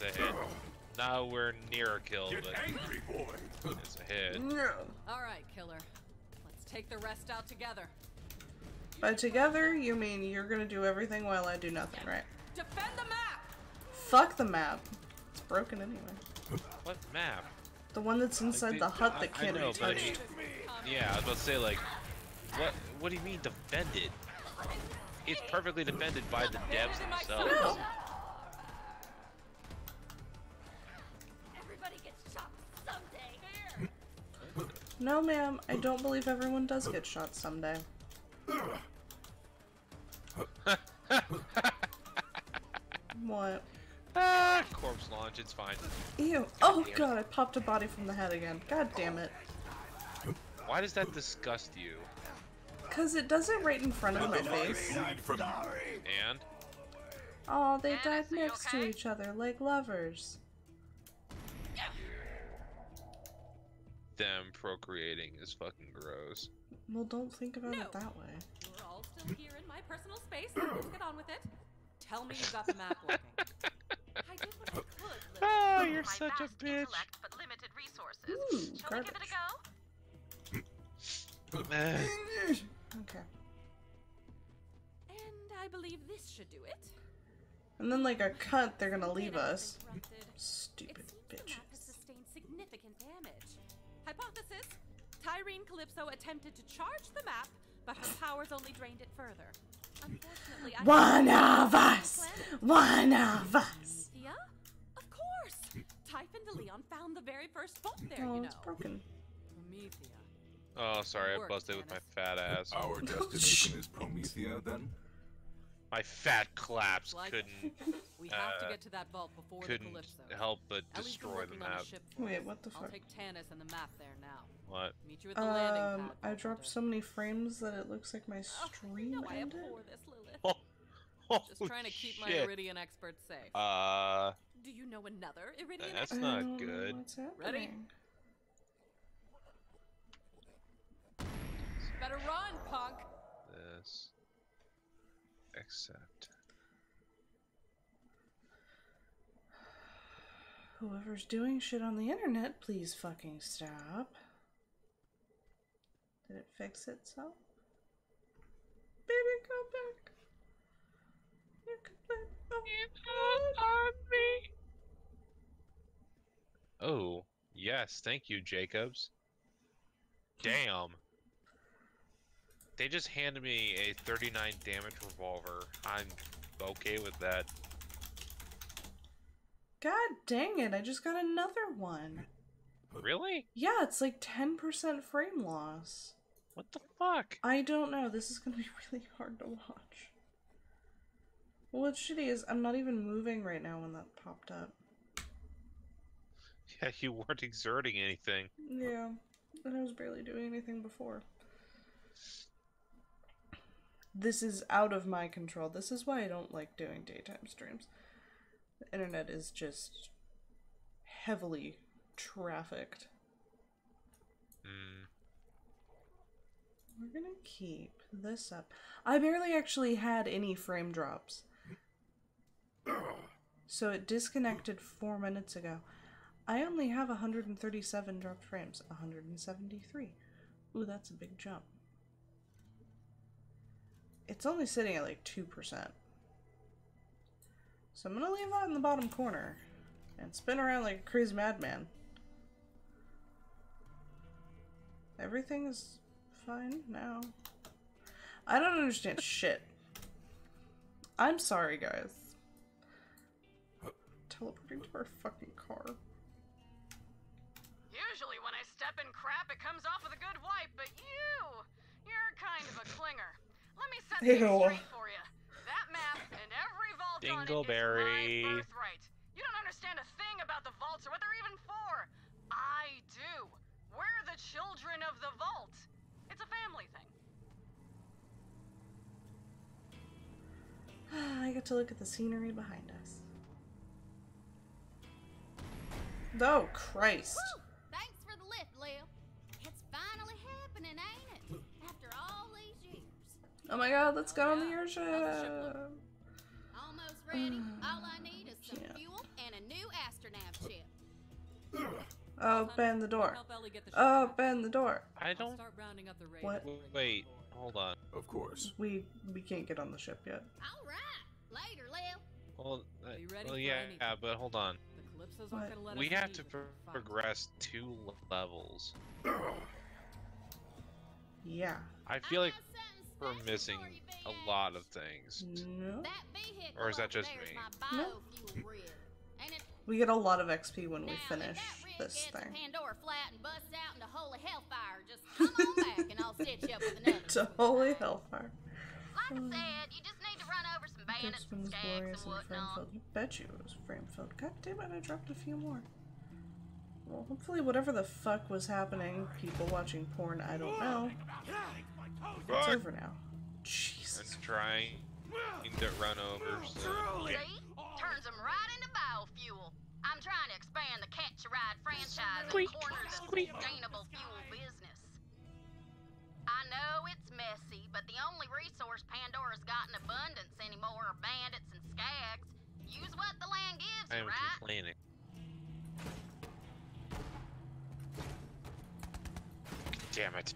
It's a hit. Nowhere near a kill, Get but angry, boy. it's a hit. No. All right, killer. Let's take the rest out together. By together, you mean you're gonna do everything while I do nothing, right? Defend the map. Fuck the map. It's broken anyway. What map? The one that's inside the hut that I can't know, be but touched. yeah, I was about to say like, what? What do you mean defended? It's perfectly defended by the devs themselves. No. No, ma'am. I don't believe everyone does get shot someday. what? Ah, corpse launch. It's fine. Ew. Oh god, I popped a body from the head again. God damn it. Why does that disgust you? Cause it does it right in front of my face. Hide from And Oh, they died are you next to each other like lovers. Them procreating is fucking gross. Well, don't think about No. it that way. We're all still here in my personal space. so Let's get on with it. Tell me you got the map working. I did what I could. Lily. Oh, you're My such a bitch. but limited resources. Ooh, Shall we give it a go? Okay. And I believe this should do it. And then, like a cunt, they're gonna leave us. Stupid it Hypothesis: Tyreen Calypso attempted to charge the map, but her powers only drained it further. Unfortunately, I One of us! One of us! Thea? Of course! Typhon de Leon found the very first vault there, Oh, you know. it's broken. Promethea. Oh, sorry, I Work, busted with my fat ass. Our destination is Promethea, then? My fat collapse Like couldn't We have to Uh, get to that vault before the couldn't Calypso. help but Ellie's destroy the working on a map. ship for Wait, what the fuck? I'll take Tannis and the map there now. What? Meet you at the landing Um, pad. I dropped so many frames that it looks like my Oh, stream no, I ended. abhor this, Lilith. Oh, Just trying to keep my. Eridian expert safe. Uh, Do you know another Eridian That's I expert? not don't know good. What's? Ready? Better run, punk! this. Accept. Whoever's doing shit on the internet, please fucking stop. Did it fix itself? Baby, come back. You can play on me. Oh, yes, thank you, Jacobs. Damn. They just handed me a 39 damage revolver. I'm okay with that. God dang it, I just got another one. Really? Yeah, it's like 10% frame loss. What the fuck? I don't know, this is gonna be really hard to watch. Well, what's shitty is I'm not even moving right now when that popped up. Yeah, you weren't exerting anything. Yeah, and I was barely doing anything before. This is out of my control. This is why I don't like doing daytime streams. The internet is just heavily trafficked. Hmm. We're gonna keep this up. I barely actually had any frame drops. So it disconnected four minutes ago. I only have 137 dropped frames. 173. Ooh, that's a big jump. It's only sitting at like 2%. So I'm gonna leave that in the bottom corner and spin around like a crazy madman. Everything is fine now. I don't understand shit. I'm sorry, guys. Teleporting to our fucking car. Usually when I step in crap, it comes off with a good wipe, but you, you're kind of a clinger. Let me set things Ew. straight for you. That map and every vault on it is Dingleberry. my birthright. You don't understand a thing about the vaults or what they're even for. I do. We're the children of the vault. It's a family thing. I get to look at the scenery behind us. Oh, Christ. Woo! Oh my god, let's go on the airship. How's the ship look? Almost ready. Uh, all I need is some can't. fuel and a new astronav chip. Open the door. Help Ellie the Open the door. I don't. start rounding up the. What? Wait, hold on. Of course. We we can't get on the ship yet. All right. Later, Lil. Well, uh, Be ready well, yeah, yeah, but hold on. The Calypsos What? gonna let We us have to pro- we progress two levels. Yeah. I feel like got something we're missing a lot of things. No. Or is that just me? No. biofuel grid. And it, We get a lot of XP when we finish that this thing. Pandora flat and busts out into holy hellfire, just come back and I'll set you up with another. To one. holy hellfire. Like I um, said, you just need to run over some bandits This one and is skags glorious and and whatnot. You bet you it was frame filled. God damn it, I dropped a few more. Well, hopefully, whatever the fuck was happening, people watching porn, I don't know. It's Fuck! over now. Jesus. And trying to run over. So. See? Turns them right into biofuel. I'm trying to expand the Catch a Ride franchise and corner the sustainable fuel business. I know it's messy, but the only resource Pandora's got in abundance anymore are bandits and skags. Use what the land gives I you, am right? complaining. Damn it.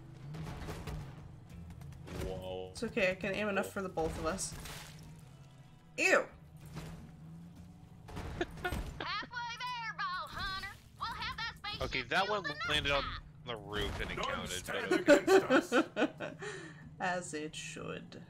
Whoa. It's okay, I can aim enough for the both of us. Ew! There, ball hunter. We'll have that spaceship Okay, that one landed on the roof and it None counted, but okay. against us. As it should.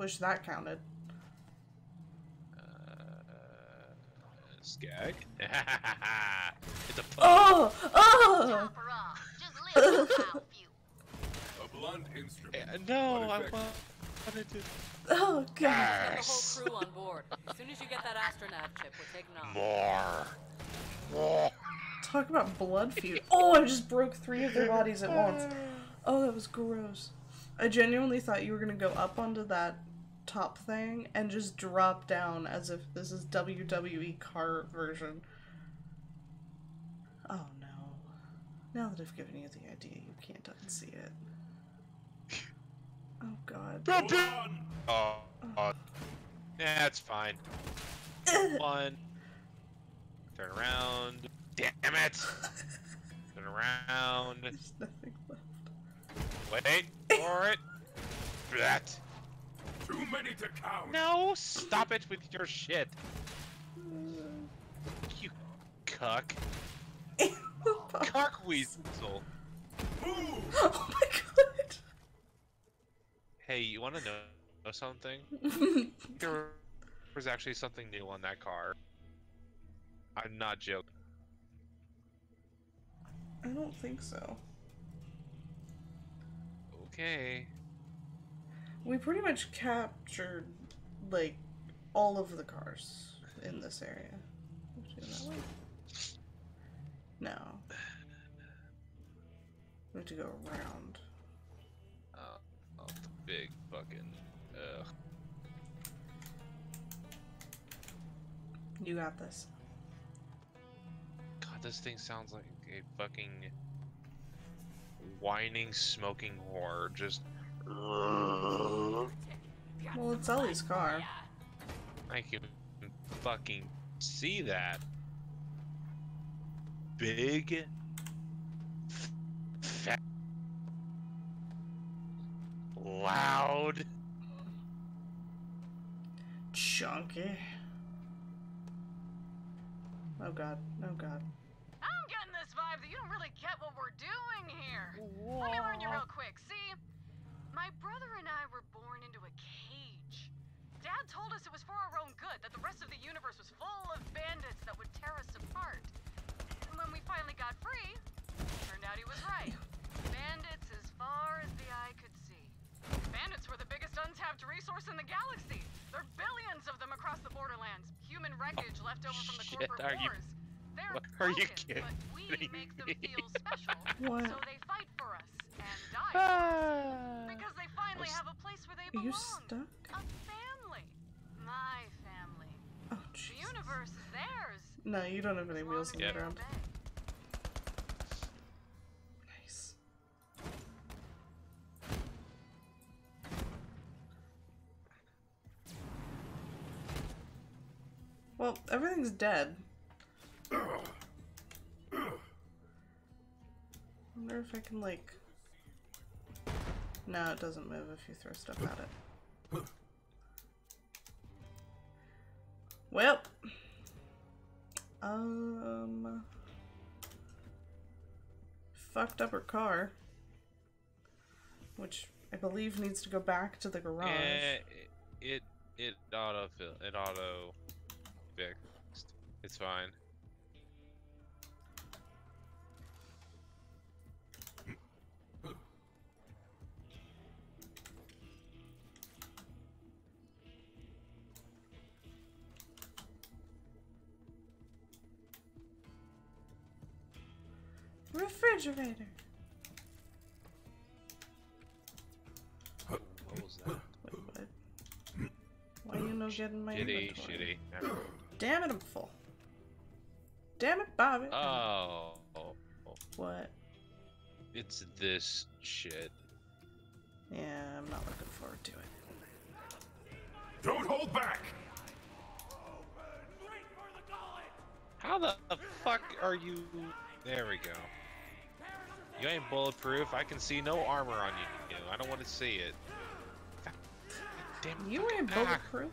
Wish that counted. Uh, skag. it's a pun. Oh! Oh! Chop her off. Just live on biofuel. A blunt instrument. Uh, no, but I effective. wanted to. Oh, God. Get the whole crew on board. As soon as you get that astronav chip, we're taking off. More. More. Talk about blood feud. Oh, I just broke three of their bodies at once. Oh, that was gross. I genuinely thought you were gonna go up onto that top thing and just drop down as if this is WWE car version. Oh no. Now that I've given you the idea, you can't unsee it. Oh god. Hold on. Oh, oh. Yeah, it's fine. One. Turn around. Damn it! Turn around. There's nothing left. Wait for it. That. Too many to count. No, stop it with your shit. You cuck. Cuck weasel. Oh my god. Hey, you want to know, know something? There was actually something new on that car. I'm not joking. I don't think so. Okay. We pretty much captured like all of the cars in this area. Actually, that way? No. We have to go around. Oh, oh big fucking. Ugh. You got this. God, this thing sounds like a fucking whining, smoking whore. Just. Well, it's Ellie's car. I can fucking see that. Big. Fat. Loud. Chunky. Oh god. Oh god. I'm getting this vibe that you don't really get what we're doing here. Let me warn you real quick. See, my brother and I were born into a cage. Dad told us it was for our own good, that the rest of the universe was full of bandits that would tear us apart. And when we finally got free, it turned out he was right. Bandits as far as the eye could see. Bandits were the biggest untapped resource in the galaxy. There are billions of them across the borderlands. Human wreckage left over from the shit, corporate you- wars. They're what are you broken, but we kidding make them me? feel special. What? So they fight for us and die for us. Ah. Because they finally have a place where they Are you stuck? A family. My family. Oh The universe is their No, you don't have any wheels on Yeah. the ground. Nice. Well, everything's dead. Wonder if I can, like. No, it doesn't move if you throw stuff at it. Well. Um. Fucked up her car. Which I believe needs to go back to the garage. Eh, it it auto it auto fixed. It's fine. Refrigerator. What was that? Wait, what? Why you no getting my Shitty, inventory? shitty. Damn it, I'm full. Damn it, Bobby. Oh, oh, oh, What? it's this shit. Yeah, I'm not looking forward to it. Don't hold back! How the fuck are you? There we go. You ain't bulletproof. I can see no armor on you. I don't want to see it. Damn You ain't pack. bulletproof.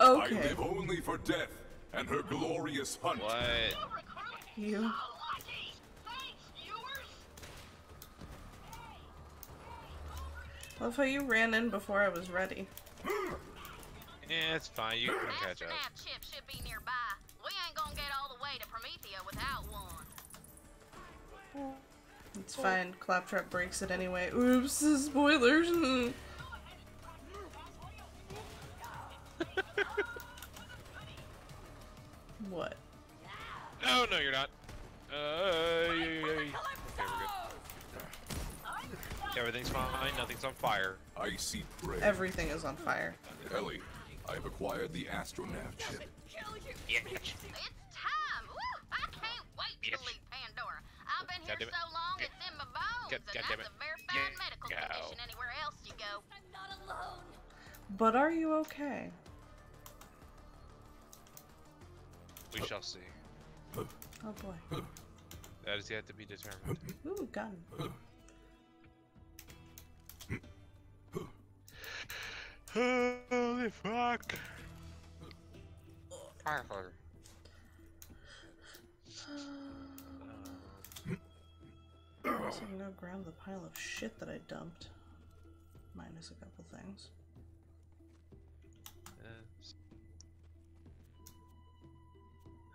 I live only for death and her glorious hunt. What? You. Love how you ran in before I was ready. Yeah, it's fine. You can catch up. Astronav chip should be nearby. We ain't gonna get all the way to Promethea without one. It's fine. Claptrap breaks it anyway. Oops, spoilers. what? No, no, you're not. Uh, yeah, yeah, yeah. Okay. Everything's fine. Nothing's on fire. Icy prey. Everything is on fire. Ellie, I've acquired the astronav chip. Yeah. It's time! Woo! I can't wait to leave Pandora. I've been here God damn it. so long Yeah. it's in my bones, God- and that's it. a verified Yeah. medical Go. condition anywhere else you go. I'm not alone. But are you okay? We shall see. Oh boy. That is yet to be determined. Ooh, gun. Holy fuck. i guess I can go grab the pile of shit that I dumped. Minus a couple things.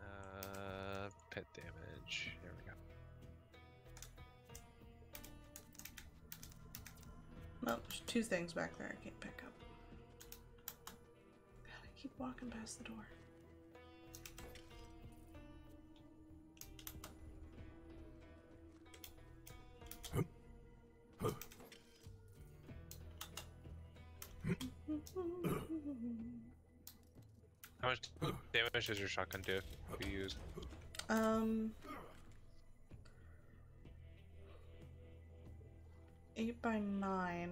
Uh, pet damage. There we go. No, there's two things back there I can't pick up. Keep walking past the door. How much damage does your shotgun do? If you use? Um. Eight by nine.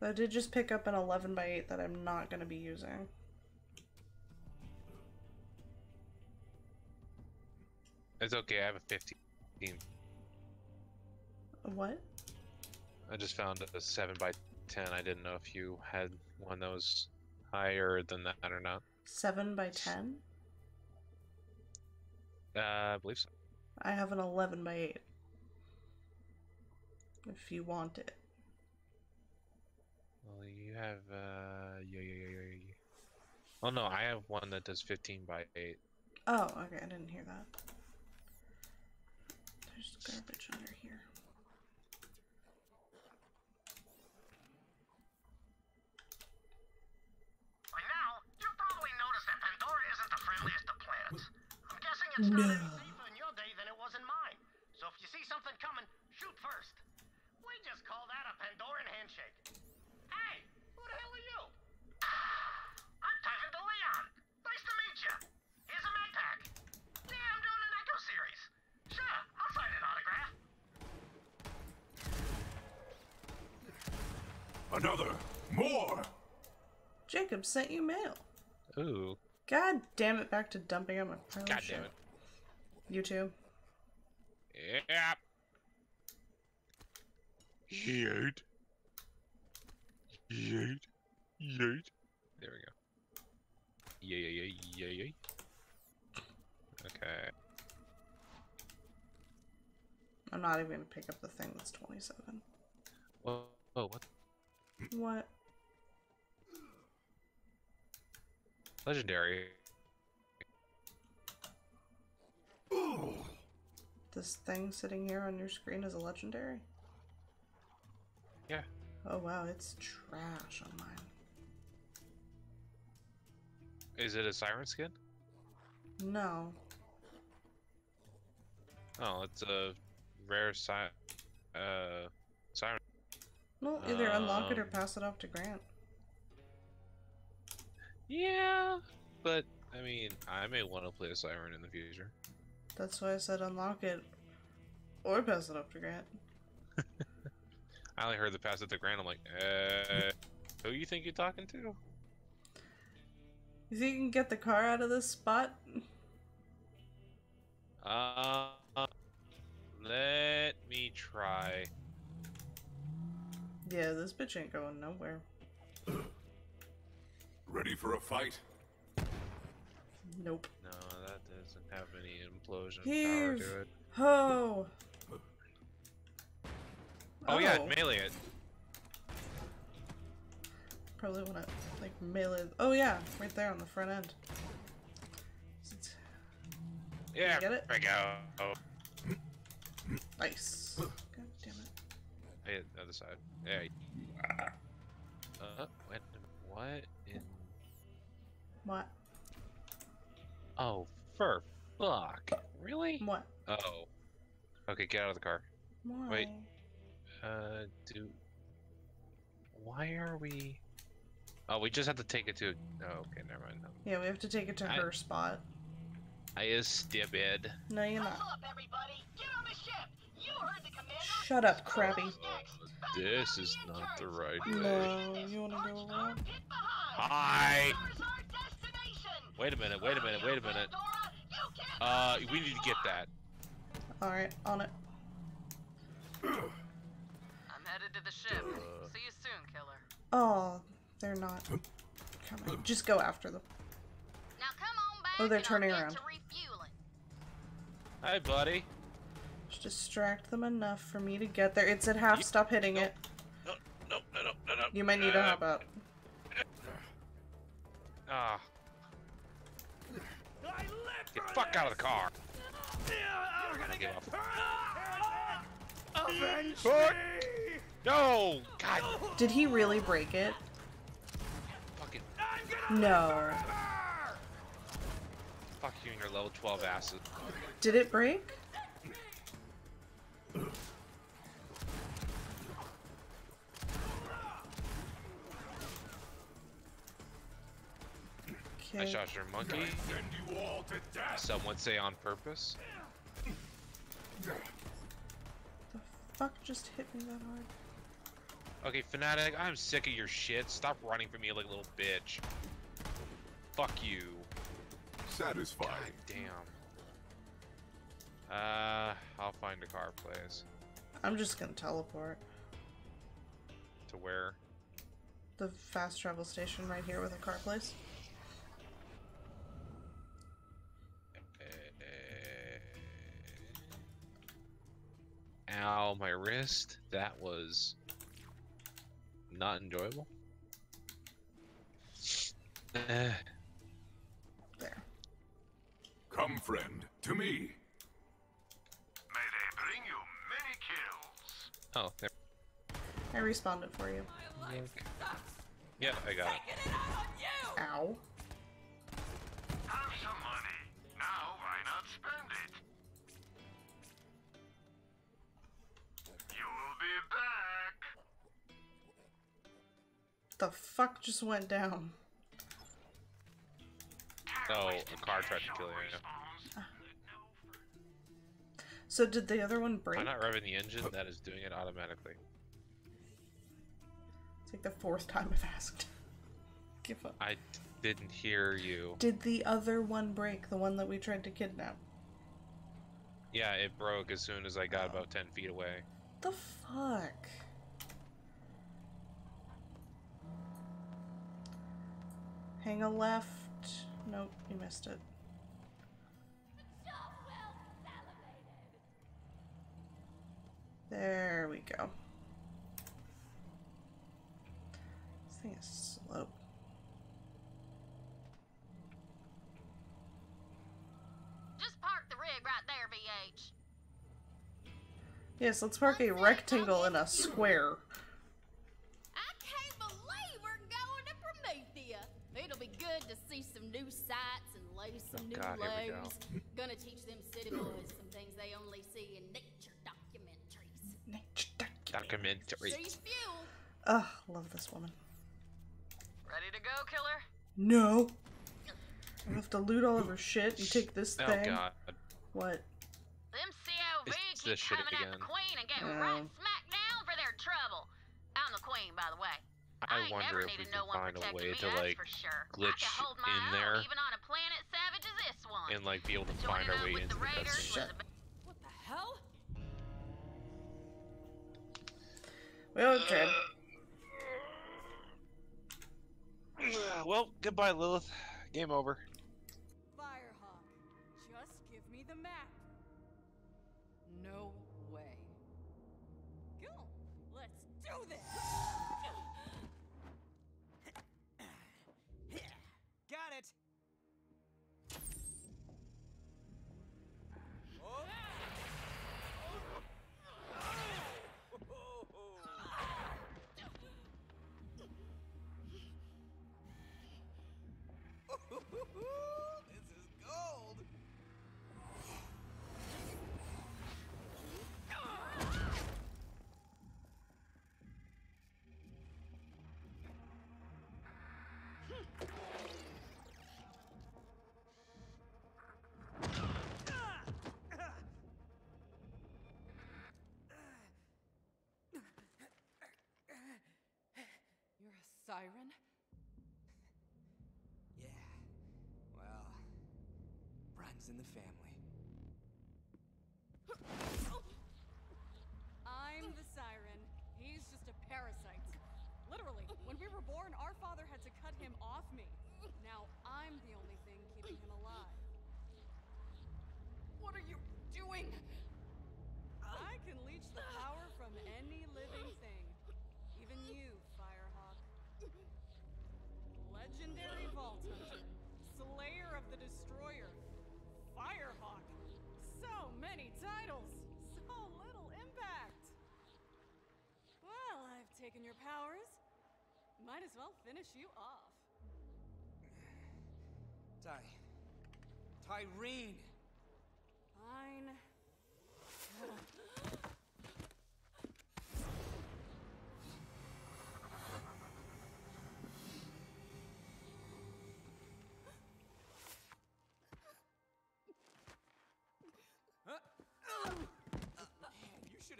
I did just pick up an eleven by eight that I'm not gonna be using. It's okay. I have a 15. A What? I just found a 7 by 10. I didn't know if you had one that was higher than that or not. Seven by ten? Uh, I believe so. I have an eleven by eight. If you want it. Well, you have, uh, yeah, yeah, yeah, yeah. Oh no, I have one that does 15 by 8. Oh, okay, I didn't hear that. There's garbage under here. By now, you've probably noticed that Pandora isn't the friendliest of planets. I'm guessing it's No. not any safer in your day than it was in mine. So if you see something coming, shoot first. We just call that a Pandoran handshake. Hey, who the Another! More! Jacob sent you mail. Ooh. God damn it, back to dumping on my pile of God shit. damn it. You too. Yeah. Yeet. Yeet. Yeet. There we go. Yeah, yeah, yeah, yeah, yeah. Okay. I'm not even gonna pick up the thing that's 27. Whoa, whoa, what? What? Legendary. This thing sitting here on your screen is a legendary? Yeah. Oh wow, it's trash on mine. Is it a siren skin? No. Oh, it's a rare si uh siren. Well, either unlock it or Um. pass it off to Grant. Yeah, but I mean, I may want to play a siren in the future. That's why I said unlock it or pass it off to Grant. I only heard the pass at the Grant. I'm like, uh, who you think you're talking to? You think you can get the car out of this spot? Uh, let me try. Yeah, this bitch ain't going nowhere. Ready for a fight? Nope. No, that doesn't have any implosion Here. power to it. Oh. Oh, yeah, oh. melee it. Probably wanna like melee. Oh yeah, right there on the front end. Yeah, get it? there we go. Oh, Nice. God damn it. The other side. Hey. Uh, wait, what in? What? Oh, for fuck! Really? What? Oh. Okay, get out of the car. Why? Wait. Uh, do. Why are we? Oh, we just have to take it to. Oh, okay, never mind. Yeah, we have to take it to I- her spot. I is stupid. No, you're Huddle not. up, everybody! Get on the ship! You heard the commander! Shut up, Krabby. This is not the right way. No, you wanna go around? Hi. There's our destination! Wait a minute. Wait a minute. Wait a minute. Pandora, you can't Uh, we need to get that. Alright, on it. I'm headed to the ship. See you soon, killer. Oh, they're not coming. Just go after them. Now come on back Oh, they're turning around. to. Hi, buddy. Distract them enough for me to get there. It's at half. Stop hitting it. No, no, no, no, no, no. You might need to Uh, hop out. Ah. Get the fuck out of the car. I gave up. Fuck. No! God Did he really break it? fucking No. fuck you and your level 12 asses. Did it break? I shot your monkey. Send you all to death! Some would say on purpose. The fuck just hit me that hard? Okay, Fanatic, I'm sick of your shit. Stop running from me like a little bitch. Fuck you. Satisfied. God damn. Uh, I'll find a car place. I'm just gonna teleport. To where? The fast travel station right here with a car place. Uh, Ow, my wrist. That was not enjoyable. Eh, There. Come, friend, to me. Oh, there. I respawned it for you. Yeah, I got it. Ow. Have some money. Now why not spend it? You will be back. The fuck just went down? Oh, a car tried to kill you. So did the other one break? I'm not revving the engine. That is doing it automatically. It's like the fourth time I've asked. Give up. I didn't hear you. Did the other one break? The one that we tried to kidnap? Yeah, it broke as soon as I got oh. about 10 feet away. The fuck? Hang a left. Nope, you missed it. There we go. This thing is slow. Just park the rig right there, VH. Yes, let's mark a rectangle in a square. I can't believe we're going to Promethea. It'll be good to see some new sights and lay some Oh, new God, here go. Gonna teach them city boys some things they only see in nature documentaries. Nature document. Documentary. She's fuel. Ugh, love this woman. Ready to go, killer? No. I have to loot all of her shit and take this Oh thing. god. What? Them COV It's keep this shit coming at the queen and getting Oh. right smack down for their trouble. I'm the queen, by the way. I ain't wonder never if we can no find a way me, to like sure. Glitch can hold my in there even on a planet savage as this one. and like be able to find our way with into the the raiders cutscene. was a bit What the hell? Well, Dred. Well, goodbye, Lilith. Game over. Siren? Yeah. Well, runs in the family. I'm the siren. He's just a parasite. Literally, when we were born, our father had to cut him off me. Now I'm the only thing keeping him alive. What are you doing? I can leech the power from any living thing. Even you, Firehawk. Legendary Vault Hunter. Slayer of the Destroyer. Firehawk. So many titles. So little impact. Well, I've taken your powers. Might as well finish you off. Ty. Tyreen.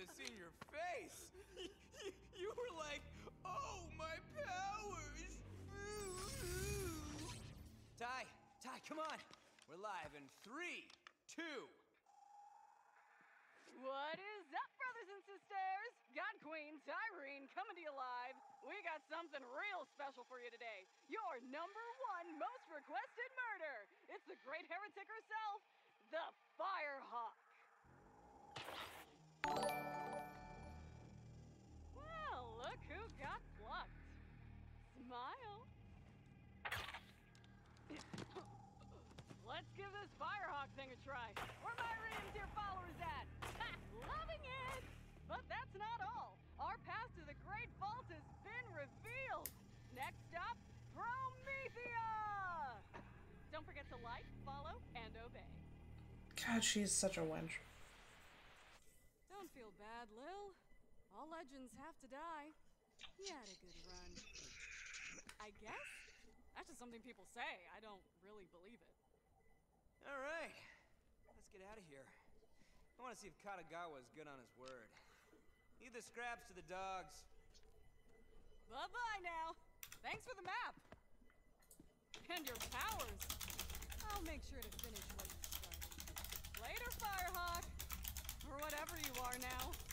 Should have seen your face. you were like, oh, my powers. Ty, Ty, come on. We're live in three, two. What is up, brothers and sisters? God Queen Tyreen coming to you live. We got something real special for you today. Your number one most requested murder. It's the great heretic herself, the Firehawk. Well, look who got plucked. Smile. Let's give this Firehawk thing a try. Where my readings dear followers at? Ha! Loving it! But that's not all. Our path to the Great Vault has been revealed. Next stop, Promethea! Don't forget to like, follow, and obey. God, she's such a wench. Bad, Lil. All legends have to die. You had a good run. I guess? That's just something people say. I don't really believe it. All right, let's get out of here. I want to see if Katagawa is good on his word. Leave the scraps to the dogs. Bye bye now. Thanks for the map. And your powers. I'll make sure to finish what you started. Later, Firehawk. Or whatever you are now.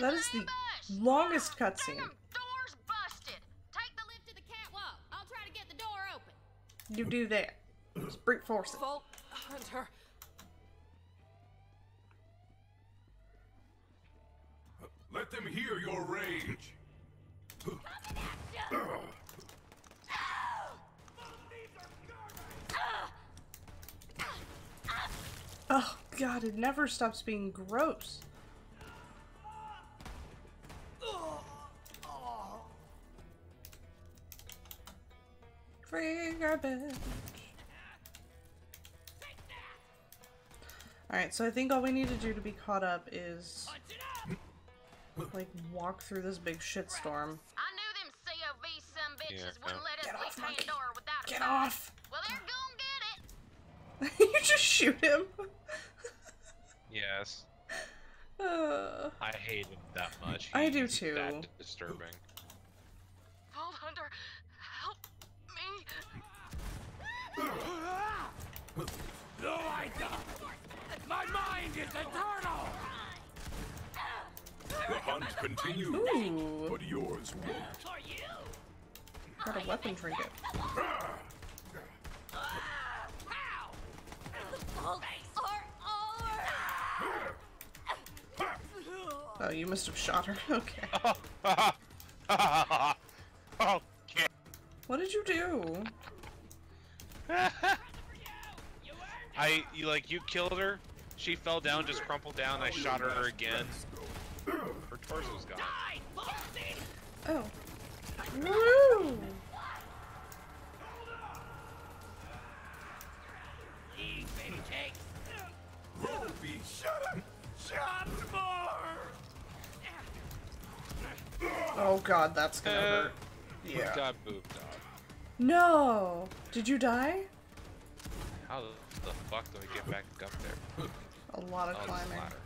That is the Ambush! longest cutscene. door's busted. Take the lift to the catwalk. I'll try to get the door open. You do that. Just brute force it. Vault Hunter. Let them hear your rage. Oh god, it never stops being gross. Free garbage. Alright, so I think all we need to do to be caught up is like walk through this big shitstorm. I knew them COV some bitches Yeah, wouldn't no. let us Get leave off, monkey. Pandora without a Get off! Well, they're gonna get it. you just shoot him. Yes. Uh, I hate him that much. I do too. That disturbing. Vault Hunter, help me. No, I don't. My mind is eternal. The hunt continues, ooh, but yours won't. got a weapon trinket. Oh, you must have shot her. Okay. okay. What did you do? I you like you killed her. She fell down, just crumpled down. I shot her again. Her torso's gone. Oh. Woo! Roby, shut up! Shot more. Oh god, that's gonna Uh, hurt. Yeah. Got booped off. No! Did you die? How the, the fuck do I get back up there? A lot of Oh, this climbing. ladder.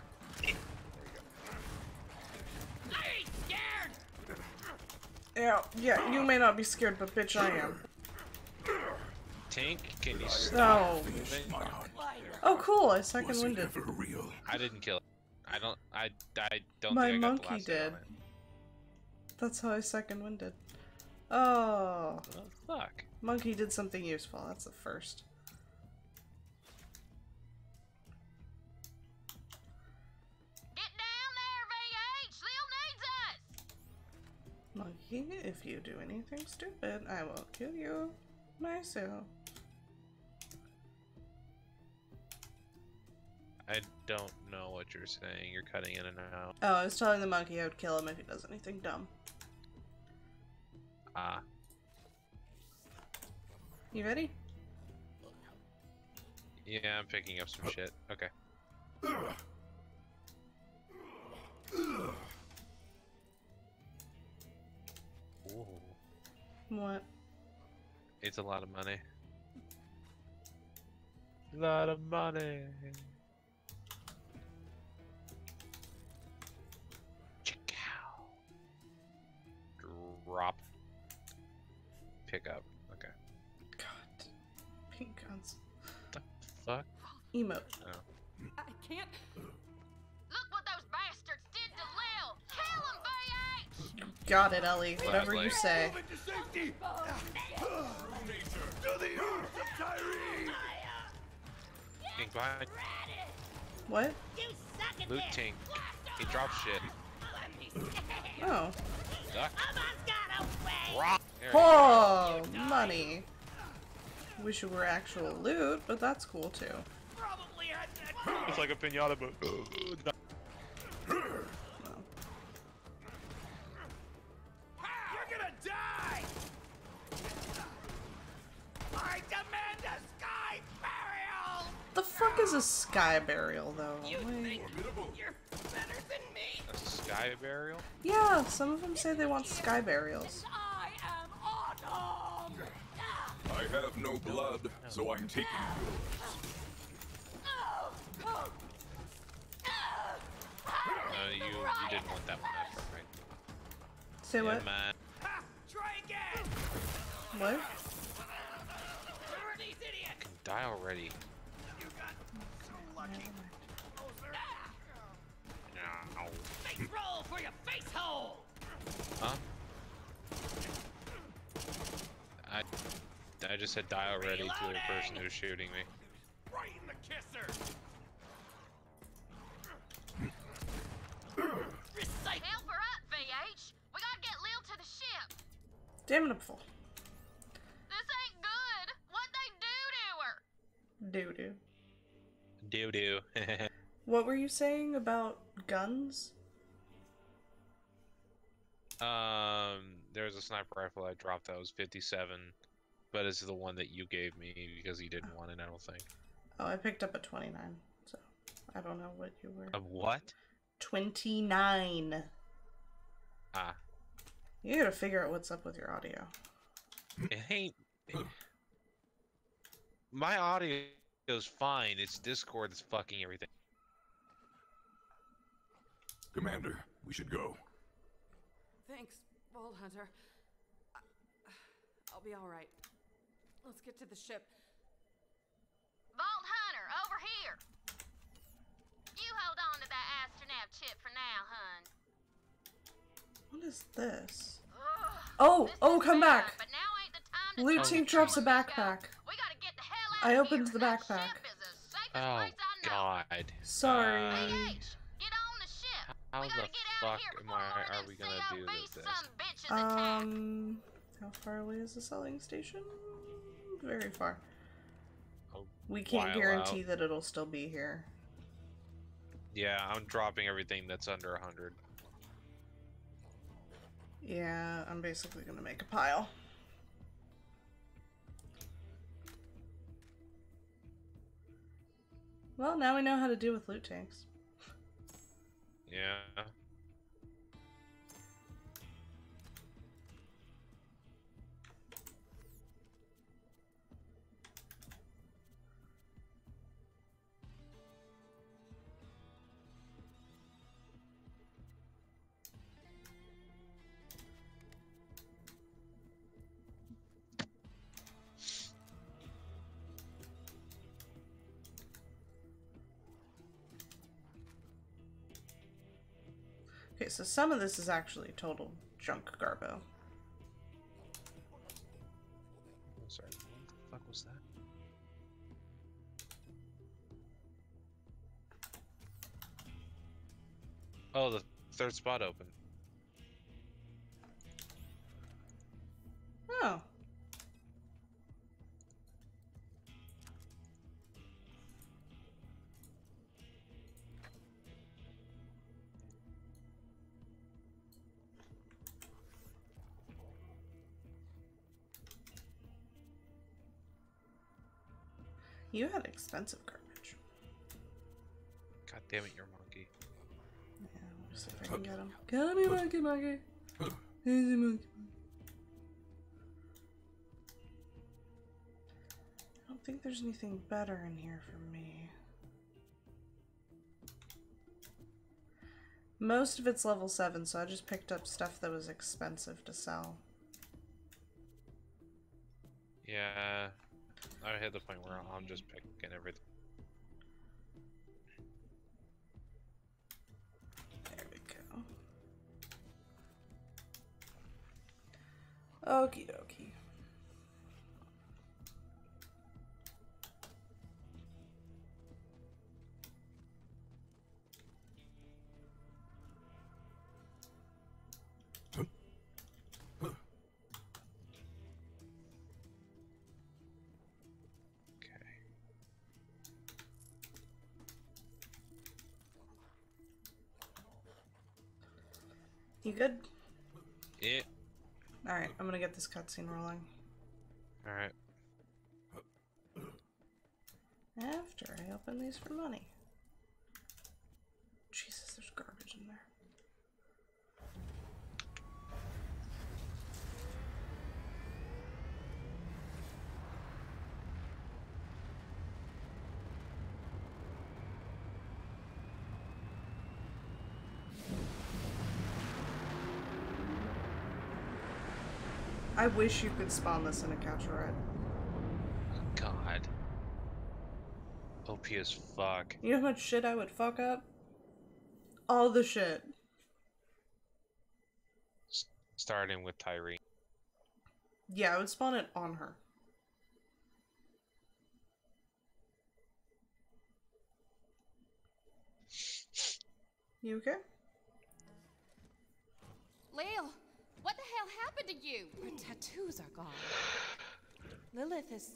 Yeah, yeah, you may not be scared, but bitch, I am. Tink, can you stop No. Oh, oh, cool, I second Was it winded. ever real? I didn't kill it. I don't. I. I don't My think I got the monkey last did. That's how I second winded. Oh. Oh, fuck. Monkey did something useful. That's the first. Get down there, VH. Lil needs us. Monkey, if you do anything stupid, I will kill you myself. I don't know what you're saying. You're cutting in and out. Oh, I was telling the monkey I would kill him if he does anything dumb. Ah. You ready? Yeah, I'm picking up some shit. Okay. Ooh. What? It's a lot of money. A lot of money. Drop. Pick up. Okay. God. Pink guns. The fuck? Emote. Oh. I can't. Look what those bastards did to Lil. Kill him, VH. Got it, Ellie. Whatever you say. Move into safety! Nature, to the earth of Tyree! Tink behind. What? Luke Tink. He dropped shit. Oh. Duck. Rock. There oh, you go. Oh, money. Wish it were actual loot, but that's cool too. Probably had that. It's like a pinata, but. Uh, you're gonna die! I demand a sky burial! The fuck is a sky burial though? Like- Formidable. You're better than me! A sky burial? yeah, some of them say they want sky burials. I am autumn! I have no blood, so I'm taking yours. No, you you didn't want that one. That's right. Say Yeah, what? man. Try again! What? Where are these idiots? Die already. You got so lucky. Huh? I I just said die already to the person who's shooting me. Right in the kisser! Help her up, VH. We gotta get Lil to the ship. Damn it, I'm. This ain't good. What'd they do to her? Doo doo. Doo doo. What were you saying about guns? Um, there was a sniper rifle I dropped that was 57, but it's the one that you gave me because you didn't want it. I don't think. Oh, I picked up a 29, so I don't know what you were. A what? 29. Ah, You gotta figure out what's up with your audio. it ain't. My audio is fine. It's Discord that's fucking everything. Commander, we should go. Thanks, Vault Hunter. I- I'll be all right. Let's get to the ship. Vault Hunter, over here. You hold on to that astronav chip for now, hun. What is this? Ugh, Oh, this oh, come bad, back. But now ain't the time to Loot talk drops a backpack. We gotta get the hell out I of opened here. the backpack. ship is the safest Oh place I know. God. Sorry. Uh, How the gotta get out fuck here am I? Are we gonna do this? Some. Um, how far away is the selling station? Very far. A We can't guarantee out. that it'll still be here. Yeah, I'm dropping everything that's under 100. Yeah, I'm basically gonna make a pile. Well, now we know how to deal with loot tanks. Yeah. So some of this is actually total junk garbo. Oh, sorry. What the fuck was that? Oh, the third spot open. Oh. You had expensive garbage. God damn it, you're a monkey. Yeah, we'll see if I can get him. Get me, monkey, monkey. Easy, monkey. I don't think there's anything better in here for me. Most of it's level 7, so I just picked up stuff that was expensive to sell. Yeah. I hit the point where I'm just picking everything. There we go. Okie dokie. Good? Yeah. Alright, I'm gonna get this cutscene rolling. Alright. After I open these for money. Jesus, there's garbage in there. I wish you could spawn this in a catch a ride. God. OP as fuck. You know how much shit I would fuck up? All the shit. S- Starting with Tyreen. Yeah, I would spawn it on her. You okay? Lil, what the hell happened to you? Her tattoos are gone. Lilith is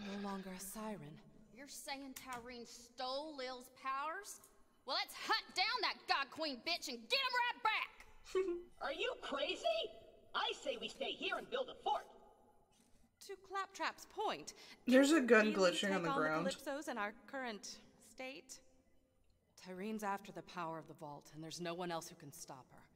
no longer a siren. You're saying Tyreen stole Lil's powers? Well, let's hunt down that God Queen bitch and get him right back! Are you crazy? I say we stay here and build a fort. To Claptrap's point, There's a gun glitching on the on ground. The Calypsos in our current state. Tyreen's after the power of the vault, and there's no one else who can stop her.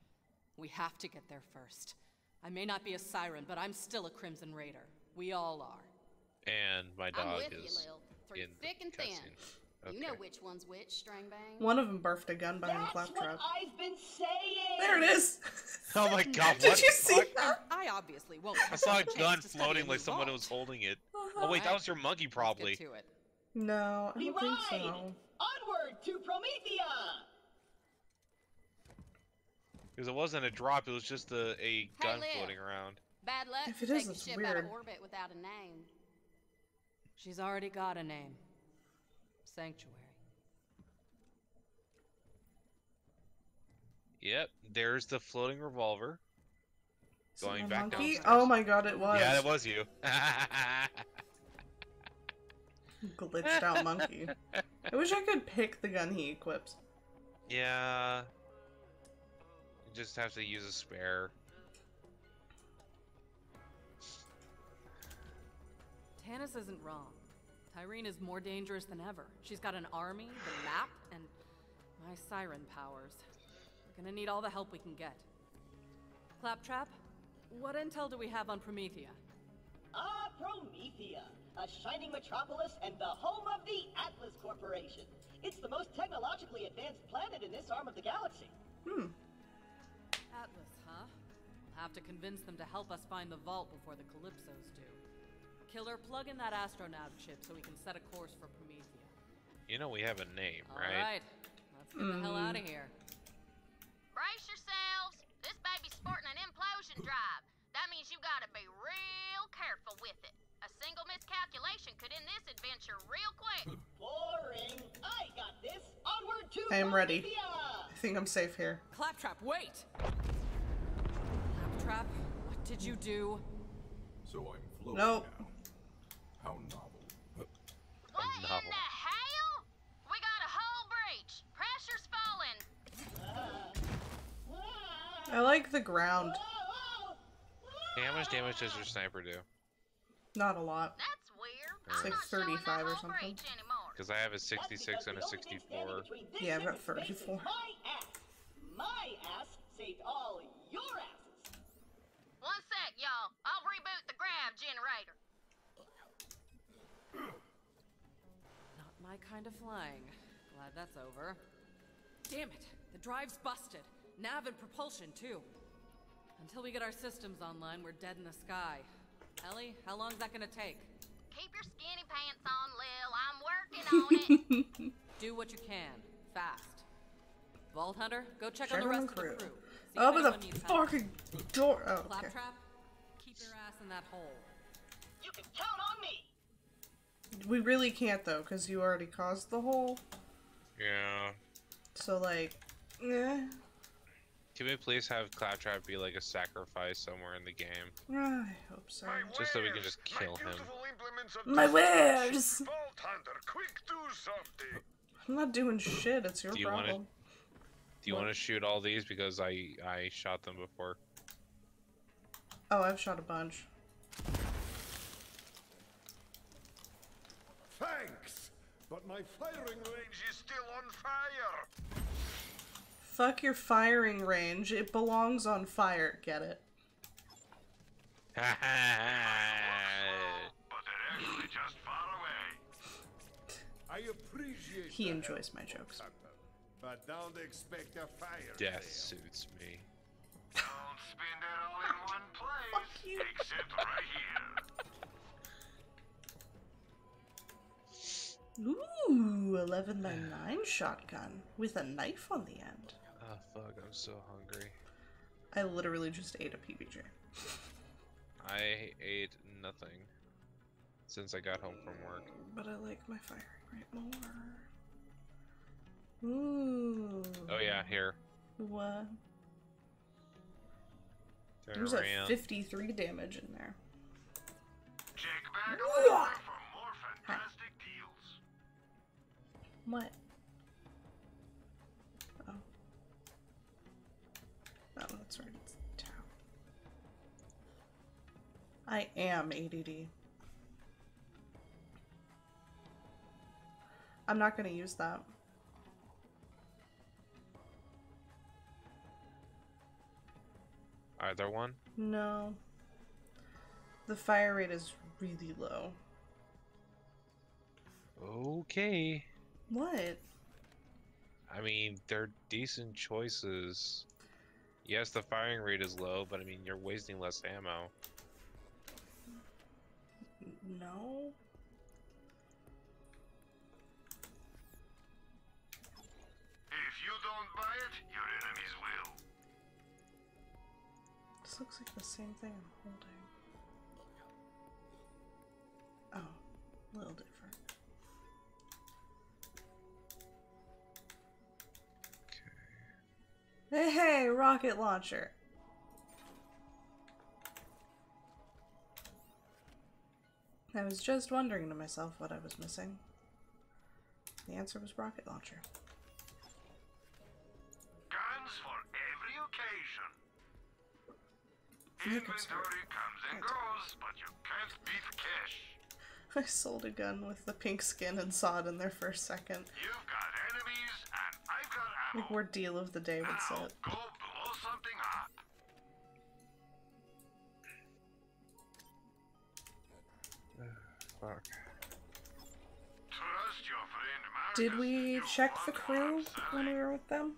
We have to get there first. I may not be a siren, but I'm still a Crimson Raider. We all are. And my I'm dog with you, is Lil. Through in thick and thin. cutscene. You know which one's which, Strangbang. One of them birthed a gun behind That's what Claptrap. I've been saying. There it is. Oh my god, Did what you see fuck? that? I obviously won't. I saw a gun floating like new someone vault. was holding it. Uh-huh. Oh wait, that was your monkey Let's probably. get to it. No, I We don't think ride so. onward to Promethea. Because it wasn't a drop, it was just a, a gun Lil. floating around. Bad luck If to it take is, a it's ship weird. out of orbit without a name. She's already got a name. Sanctuary. Yep, there's the floating revolver. Is Going back monkey? downstairs. Oh my god, it was. Yeah, it was you. Glitched out monkey. I wish I could pick the gun he equips. yeah. You just have to use a spare. Tannis isn't wrong. Tyreen is more dangerous than ever. She's got an army, the map, and my siren powers. We're gonna need all the help we can get. Claptrap, what intel do we have on Promethea? Ah, Promethea, a shining metropolis and the home of the Atlas Corporation. It's the most technologically advanced planet in this arm of the galaxy. Hmm. Atlas, huh? We'll have to convince them to help us find the vault before the Calypsos do. Killer, plug in that astronav chip so we can set a course for Promethea. You know we have a name, All right? right, let's get the hell mm. out of here. Brace yourselves. This baby's sporting an implosion drive. That means you gotta be real careful with it. A single miscalculation could end this adventure real quick. Boring. I got this. Onward to I am ready. I think I'm safe here. Claptrap, wait! Claptrap, what did you do? So I'm floating Nope. now. How novel. What in the hell? We got a hull breach. Pressure's falling. I like the ground. Hey, how much damage does your sniper do? Not a lot. That's weird. It's I'm like 35 or something. Because I have a 66 and a the only thing standing 64. Yeah, I've and got 34. My ass. My ass saved all your asses. One sec, y'all. I'll reboot the grav generator. Not my kind of flying. Glad that's over. Damn it! The drive's busted. Nav and propulsion, too. Until we get our systems online, we're dead in the sky. Ellie, how long's that gonna take? Keep your skinny pants on, Lil. I'm working on it. Do what you can. Fast. Vault Hunter, go check, Check on the on rest the of the crew. Crew. Open the anyone help. fucking door. Oh, okay. Claptrap, keep your ass in that hole. You can count on me. We really can't though, because you already caused the hole. Yeah. So like, yeah. Can we please have Claptrap be like a sacrifice somewhere in the game? I hope so. Just so we can just kill him. My wares! Vault Hunter, quick do something. I'm not doing shit. It's your Do you wanna- problem. Do you want to shoot all these because I I shot them before? Oh, I've shot a bunch. Thanks, but my firing range is still on fire. Fuck your firing range. It belongs on fire. Get it? But they're actually just far away. I appreciate He enjoys my Vault jokes. Hunter, But don't expect a fire Death sale. suits me. Don't spend it all in one place. Except right here. Ooh, 11 by 9 shotgun with a knife on the end. Oh fuck, I'm so hungry. I literally just ate a PBJ. I ate nothing since I got home from work. But I like my firing rate more. Ooh. Oh yeah, here. What? Turn There's a 53 damage in there. Check back Whoa. later for more fantastic deals. What? Oh. Oh, that's right. It's Tau. I am ADD. I'm not gonna use that. Either one? No. The fire rate is really low. Okay. What? I mean, they're decent choices. Yes, the firing rate is low, but I mean, you're wasting less ammo. No? If you don't buy it, This looks like the same thing I'm holding. Oh, a little different. Hey, hey, rocket launcher. I was just wondering to myself what I was missing. The answer was rocket launcher. Inventory comes and goes, but you can't beat cash. I sold a gun with the pink skin and saw it in there for a second. You've got enemies, and I've got Like ammo. where deal of the day would Now, sit. go blow something up. Fuck. Trust your friend Marcus. Did we check the won't crew when we were with them?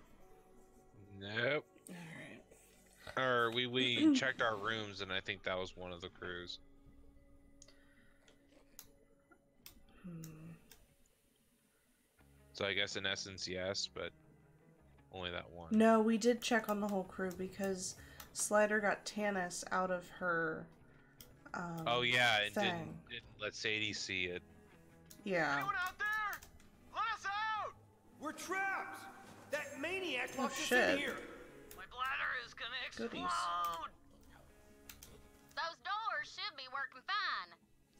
Nope. Alright. Or we we checked our rooms, and I think that was one of the crews. Hmm. So I guess in essence, yes, but only that one. No, we did check on the whole crew because Slider got Tannis out of her. Um, Oh yeah, it thing. didn't, didn't let Sadie see it. Yeah. Anyone out there? Let us out! We're trapped! That maniac Oh, us shit. in here! Goodies. Those doors should be working fine.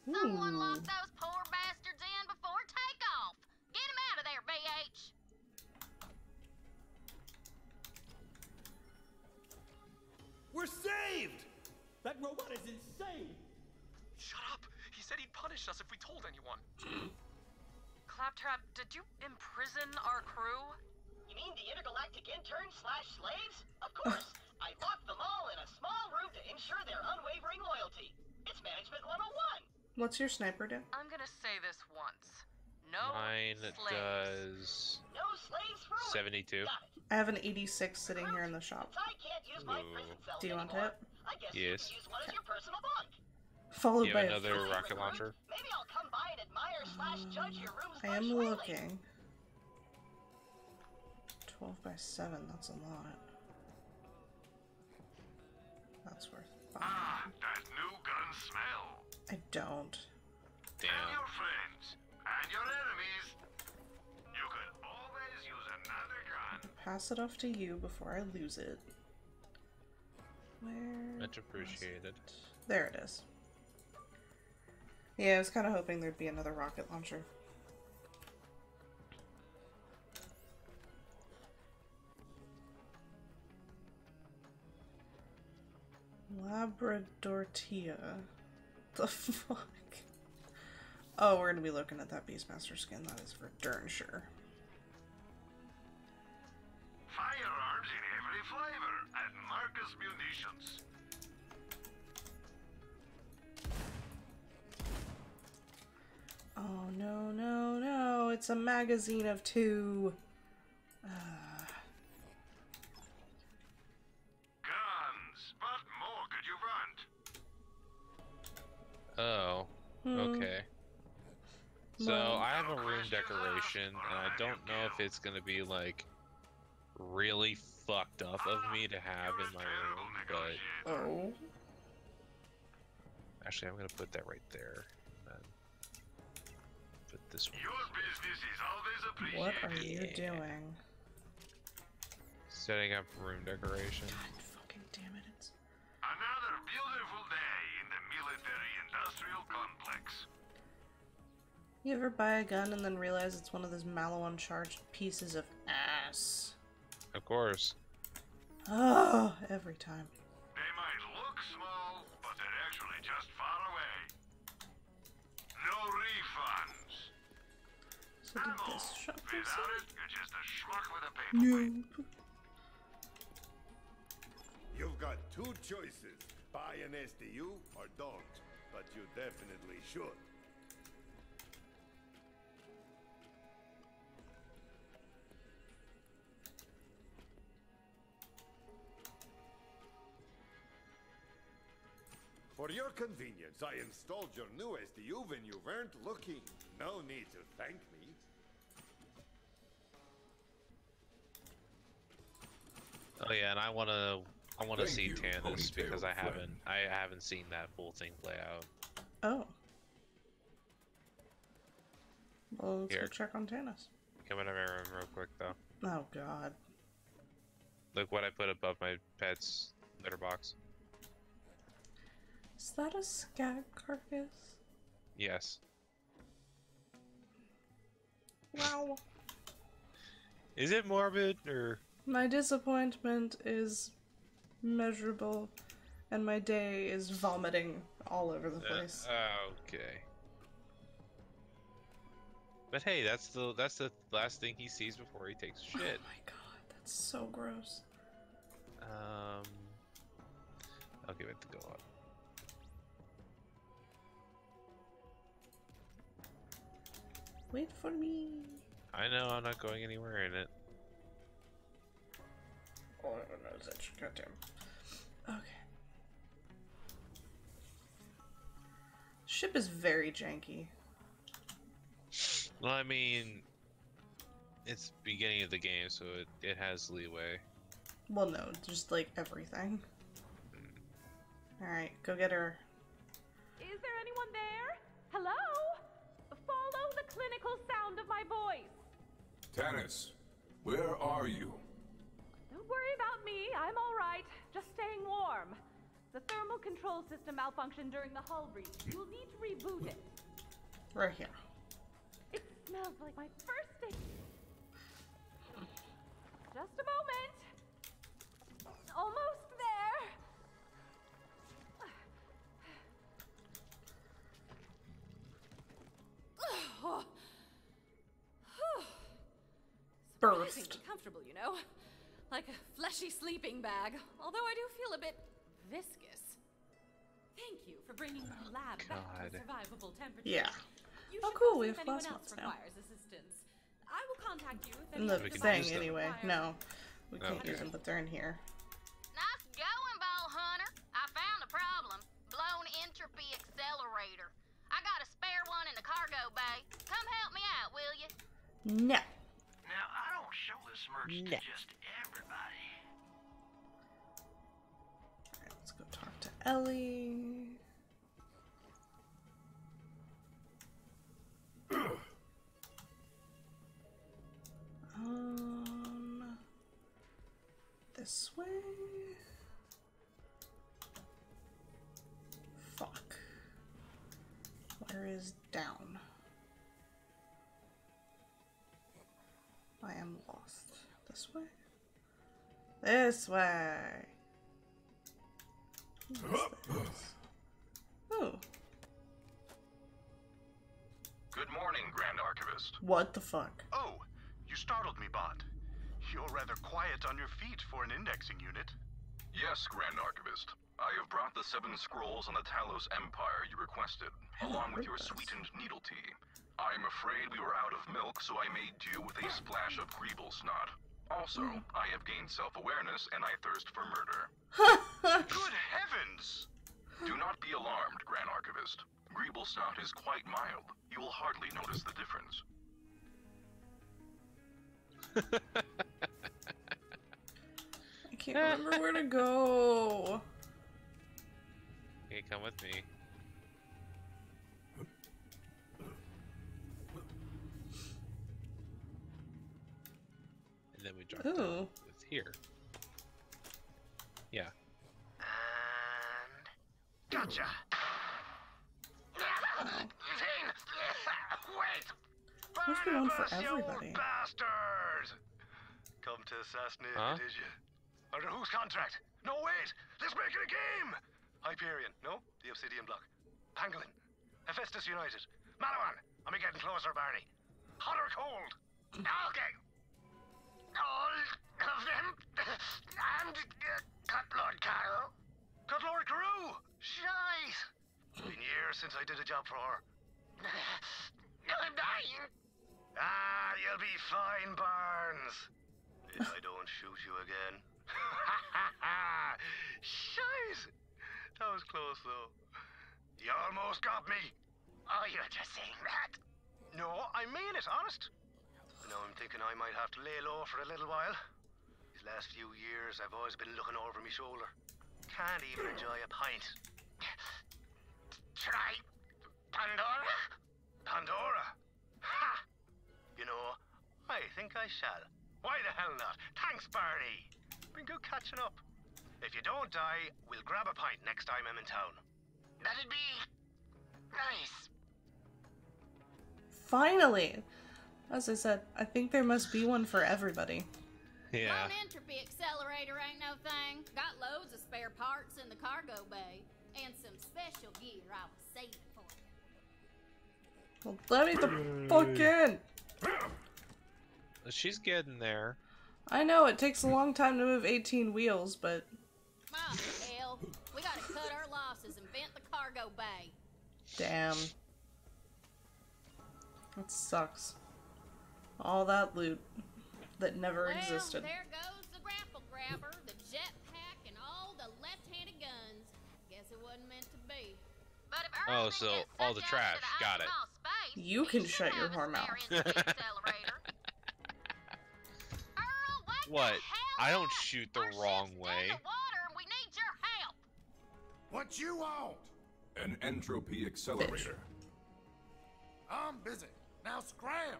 Someone Ooh. locked those poor bastards in before takeoff. Get them out of there, VH. We're saved! That robot is insane! Shut up! He said he'd punish us if we told anyone. Claptrap, did you imprison our crew? You mean the intergalactic intern slash slaves? Of course. I locked them all in a small room to ensure their unwavering loyalty. It's Management 101. What's your sniper do? I'm gonna say this once. No Mine slaves. does No slaves for 72. I have an 86 sitting here in the shop. Since I can't use my prison cells Do you want anymore, it? I guess Yes. you can use one as your personal bunk. Followed You by have a another rocket launcher? Maybe I'll come by and admire slash judge your rooms I am virtually. looking. 12 by 7, that's a lot. That's Ah, that new gun smell. I don't. And your friends, and your enemies. You could always use another gun. Pass it off to you before I lose it. Where? Much appreciated. There it is. Yeah, I was kind of hoping there'd be another rocket launcher. Labradortia. The fuck? Oh, we're gonna be looking at that Beastmaster skin. That is for darn sure. Firearms in every flavor at Marcus Munitions. Oh no, no, no. It's a magazine of two. Ah. Oh, hmm. okay. So I have a room decoration, and I don't know if it's gonna be like really fucked up of me to have in my room, but Oh. actually I'm gonna put that right there. Put this one. Your business is always What are you doing? Setting up room decoration. God fucking damn it. It's... Another beautiful day in the military-industrial complex. You ever buy a gun and then realize it's one of those mallow uncharged pieces of ass? Of course. Oh, every time. They might look small, but they're actually just far away. No refunds. So did this shop Without it, you're just a schmuck with a paperweight. No. You've got two choices. Buy an SDU or don't. But you definitely should. For your convenience, I installed your new SDU when you weren't looking. No need to thank me. Oh yeah, and I wanna I wanna see you, Tannis because I ponytail haven't friend. I haven't seen that full thing play out. Oh. Well, let's Here. go check on Tannis. Come into my room real quick though. Oh god. Look what I put above my pet's litter box. Is that a skag carcass? Yes. Wow. Is it morbid or My disappointment is measurable, and my day is vomiting all over the place. Uh, okay. But hey, that's the that's the last thing he sees before he takes shit. Oh my god, that's so gross. Um, I'll give it the go up. Wait for me. I know I'm not going anywhere in it. Oh, no, that's goddamn. Okay. Ship is very janky. Well, I mean, it's beginning of the game, so it it has leeway. Well, no, just like everything. Hmm. Alright, go get her. Is there anyone there? Hello? Follow the clinical sound of my voice. Tannis, where are you? Don't worry about me. I'm all right. Just staying warm. The thermal control system malfunctioned during the hull breach. You'll need to reboot it. Right here. It smells like my first day. Just a moment. Almost there. Burst. Comfortable, you know? Like a fleshy sleeping bag. Although I do feel a bit viscous. Thank you for bringing my oh, lab back God. to survivable temperatures. Yeah. You Oh, cool, we if have anyone plasma now. assistance. I will contact you if In any the thing, use them. anyway. No. We can't Okay. use them, but they're in here. Nice going, ball hunter. I found a problem. Blown entropy accelerator. I got a spare one in the cargo bay. Come help me out, will you? No. Now, I don't show this merch No. to just everybody. Let's go talk to Ellie. um, this way. Fuck. Where is down? I am lost. This way? This way. Oh, Good morning, Grand Archivist. what the fuck? Oh, you startled me, Bot. You're rather quiet on your feet for an indexing unit. Yes, Grand Archivist. I have brought the seven scrolls on the Talos Empire you requested, along with your sweetened needle tea. I am afraid we were out of milk, so I made do with a splash of Greeble snot. Also, hmm. I have gained self-awareness and I thirst for murder. Good heavens! Do not be alarmed, Grand Archivist. Greeble snot is quite mild. You will hardly notice the difference. I can't remember where to go. Okay, come with me. Then we drop down Ooh. with here. Yeah. And Gotcha. Zane, wait. Must be one for everybody. Bastard! Come to assassinate Huh? me, did you? Under whose contract? No, wait! Let's make it a game! Hyperion, no? The Obsidian Block. Pangolin. Hephaestus United. Maliwan! Am I getting closer, Barney? Hot or cold? Okay. All of them? And uh, Cutlord Carroll? Cutlord Carew! Shite! Been years since I did a job for her. I'm dying. Ah, you'll be fine, Barnes. If I don't shoot you again. Shite! That was close, though. You almost got me. Oh, you're just saying that. No, I mean it, honest. Now I'm thinking I might have to lay low for a little while. These last few years, I've always been looking over my shoulder. Can't even enjoy a pint. Try Pandora? Pandora? Ha! You know, I think I shall. Why the hell not? Thanks, Barney. Been good catching up. If you don't die, we'll grab a pint next time I'm in town. That'd be nice. Finally! As I said, I think there must be one for everybody. Yeah. Lone entropy accelerator ain't no thing. Got loads of spare parts in the cargo bay. And some special gear I was saving for you. Well, let me the fuck mm. in! She's getting there. I know it takes a long time to move 18 wheels, but My hell. We gotta cut our losses and vent the cargo bay. damn. That sucks. All that loot that never well, existed. there goes the grapple grabber, the jetpack, and all the left-handed guns. Guess it wasn't meant to be. But if Oh, so all the trash. Got it. You can shut your whore mouth. What? I don't shoot the wrong way. we need your help. What you want? An entropy accelerator. I'm busy. Now scram.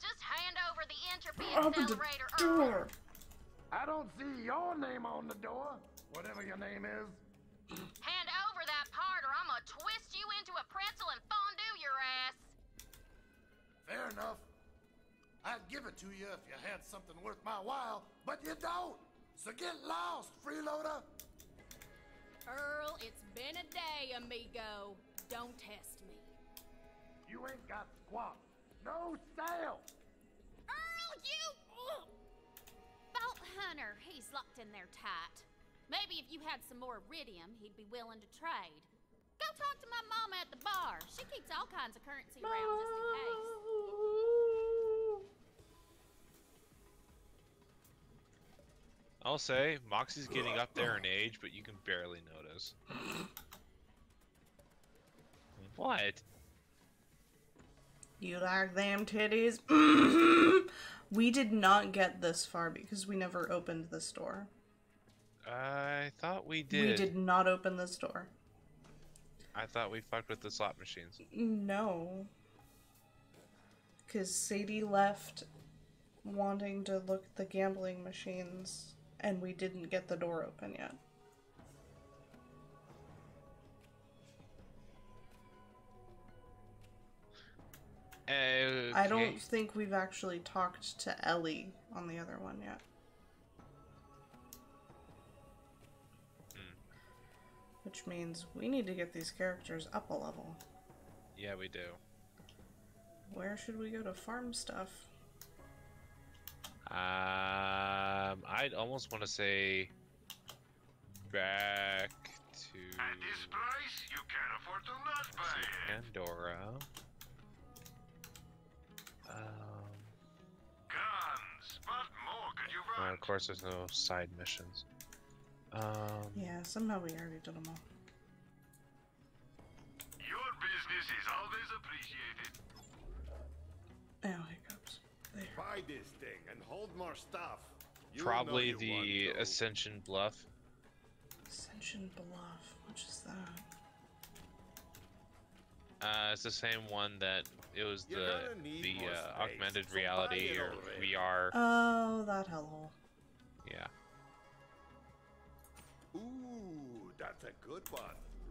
Just hand over the entropy Open the accelerator, door. I don't see your name on the door. Whatever your name is. Hand over that part, or I'm gonna twist you into a pretzel and fondue your ass. Fair enough. I'd give it to you if you had something worth my while, but you don't. So get lost, freeloader. Earl, it's been a day, amigo. Don't test me. You ain't got squat. No sale. Earl, you. Oh. Vault Hunter, he's locked in there tight. Maybe if you had some more iridium, he'd be willing to trade. Go talk to my mama at the bar. She keeps all kinds of currency around just in case. I'll say, Moxxi's getting up there in age, but you can barely notice. What? You like them titties? Mm-hmm. we did not get this far because we never opened this door. I thought we did. We did not open this door. I thought we fucked with the slot machines. No. Because Sadie left wanting to look at the gambling machines, and we didn't get the door open yet. Okay. I don't think we've actually talked to Ellie on the other one yet. Which means we need to get these characters up a level. Yeah, we do. Where should we go to farm stuff? Um, I'd almost want to say back to At this price, you can't afford to not buy it. Pandora. Uh, of course, there's no side missions. Um, yeah, somehow we already did them all. Your business is always appreciated. Oh, hiccups. There. Buy this thing and hold more stuff. You Probably the Ascension Bluff. Ascension Bluff. what is that? Uh, it's the same one that it was the the uh, augmented reality or already. VR. Oh, that hellhole. yeah, Ooh, that's a good one.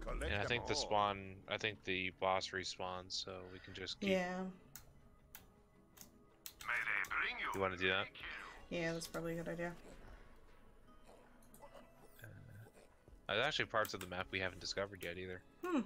Collect and I them think the spawn. I think the boss respawns, so we can just keep. Yeah. May they bring you. You want to do that? Yeah, that's probably a good idea. Uh, there's actually parts of the map we haven't discovered yet either. Hmm.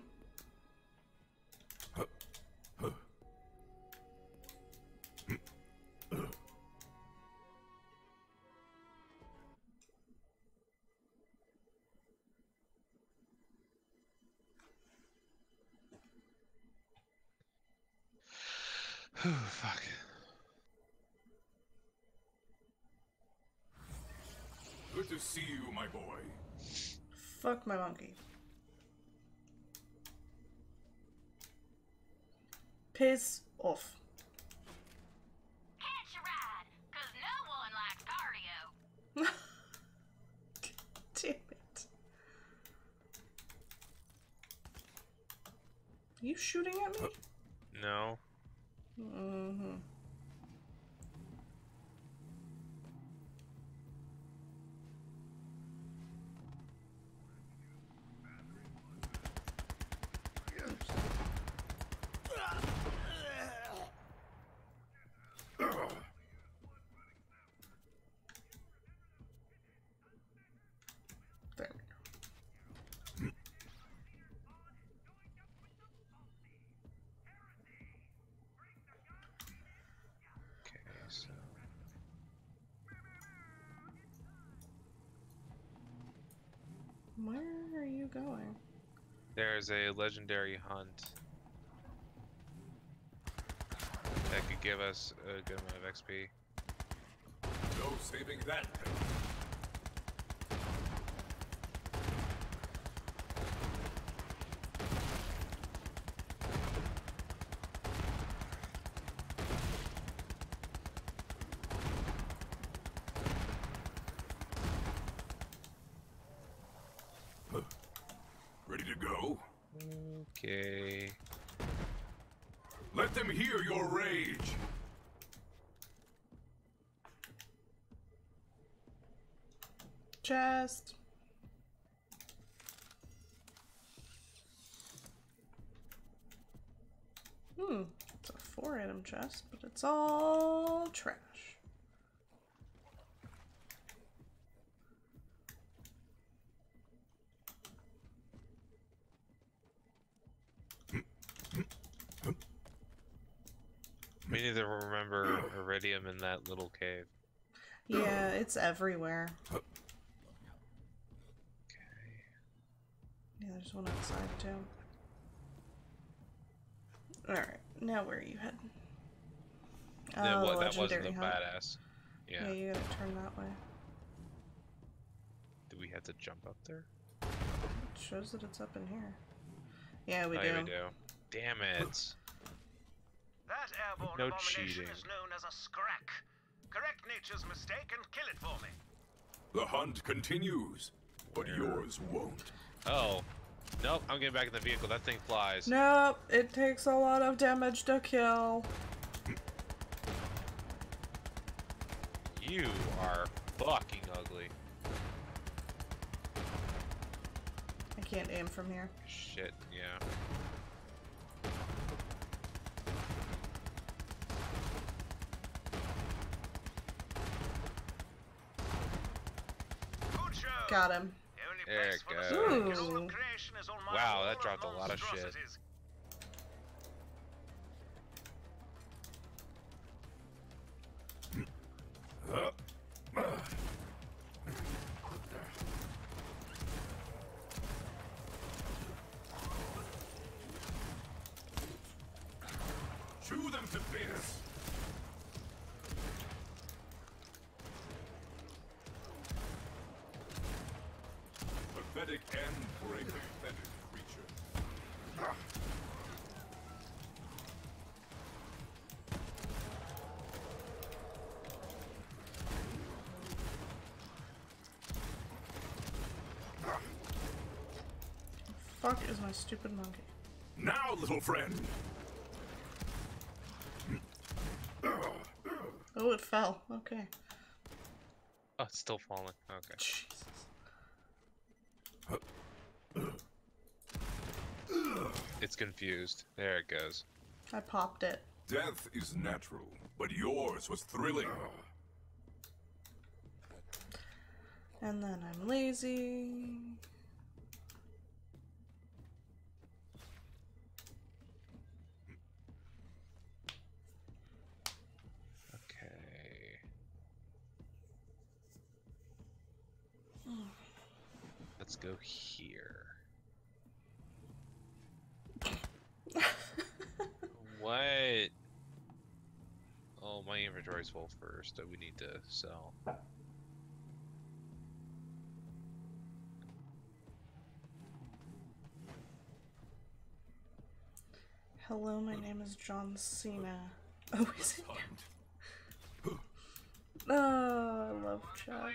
Fuck my monkey. Piss off. Catch a ride, cause no one likes cardio. Damn it. you shooting at me? No. Mm-hmm. There going? there's a legendary hunt that could give us a good amount of XP. No saving that. Chest. Hmm, it's a four item chest, but it's all trash. We need to remember Iridium in that little cave. Yeah, it's everywhere. Yeah, there's one outside too. Alright, now where are you heading? That, Oh, that wasn't the hunt. badass. Yeah. Yeah, you gotta turn that way. Do we have to jump up there? It shows that it's up in here. Yeah, we oh, do. yeah, we do. Damn it. That airborne No abomination cheating. is known as a scrack. Correct nature's mistake and kill it for me. The hunt continues, but yours won't. Oh. Nope, I'm getting back in the vehicle. That thing flies. Nope, it takes a lot of damage to kill. You are fucking ugly. I can't aim from here. Shit, yeah. Got him. The only There it goes. Sonic in all Ooh. of creation is on my Wow, that dropped a lot of shit. Chew them to bits. For a pathetic creature. Fuck is my stupid monkey. Now, little friend! Oh, it fell. Okay. Oh, it's still falling. Okay. Jeez. Confused. There it goes. I popped it. Death is natural, but yours was thrilling. And then I'm lazy. Okay. Let's go here. what? Oh, my inventory's full first, so we need to sell. Hello, my name is John Cena. Oh, is it? Oh, I love chat.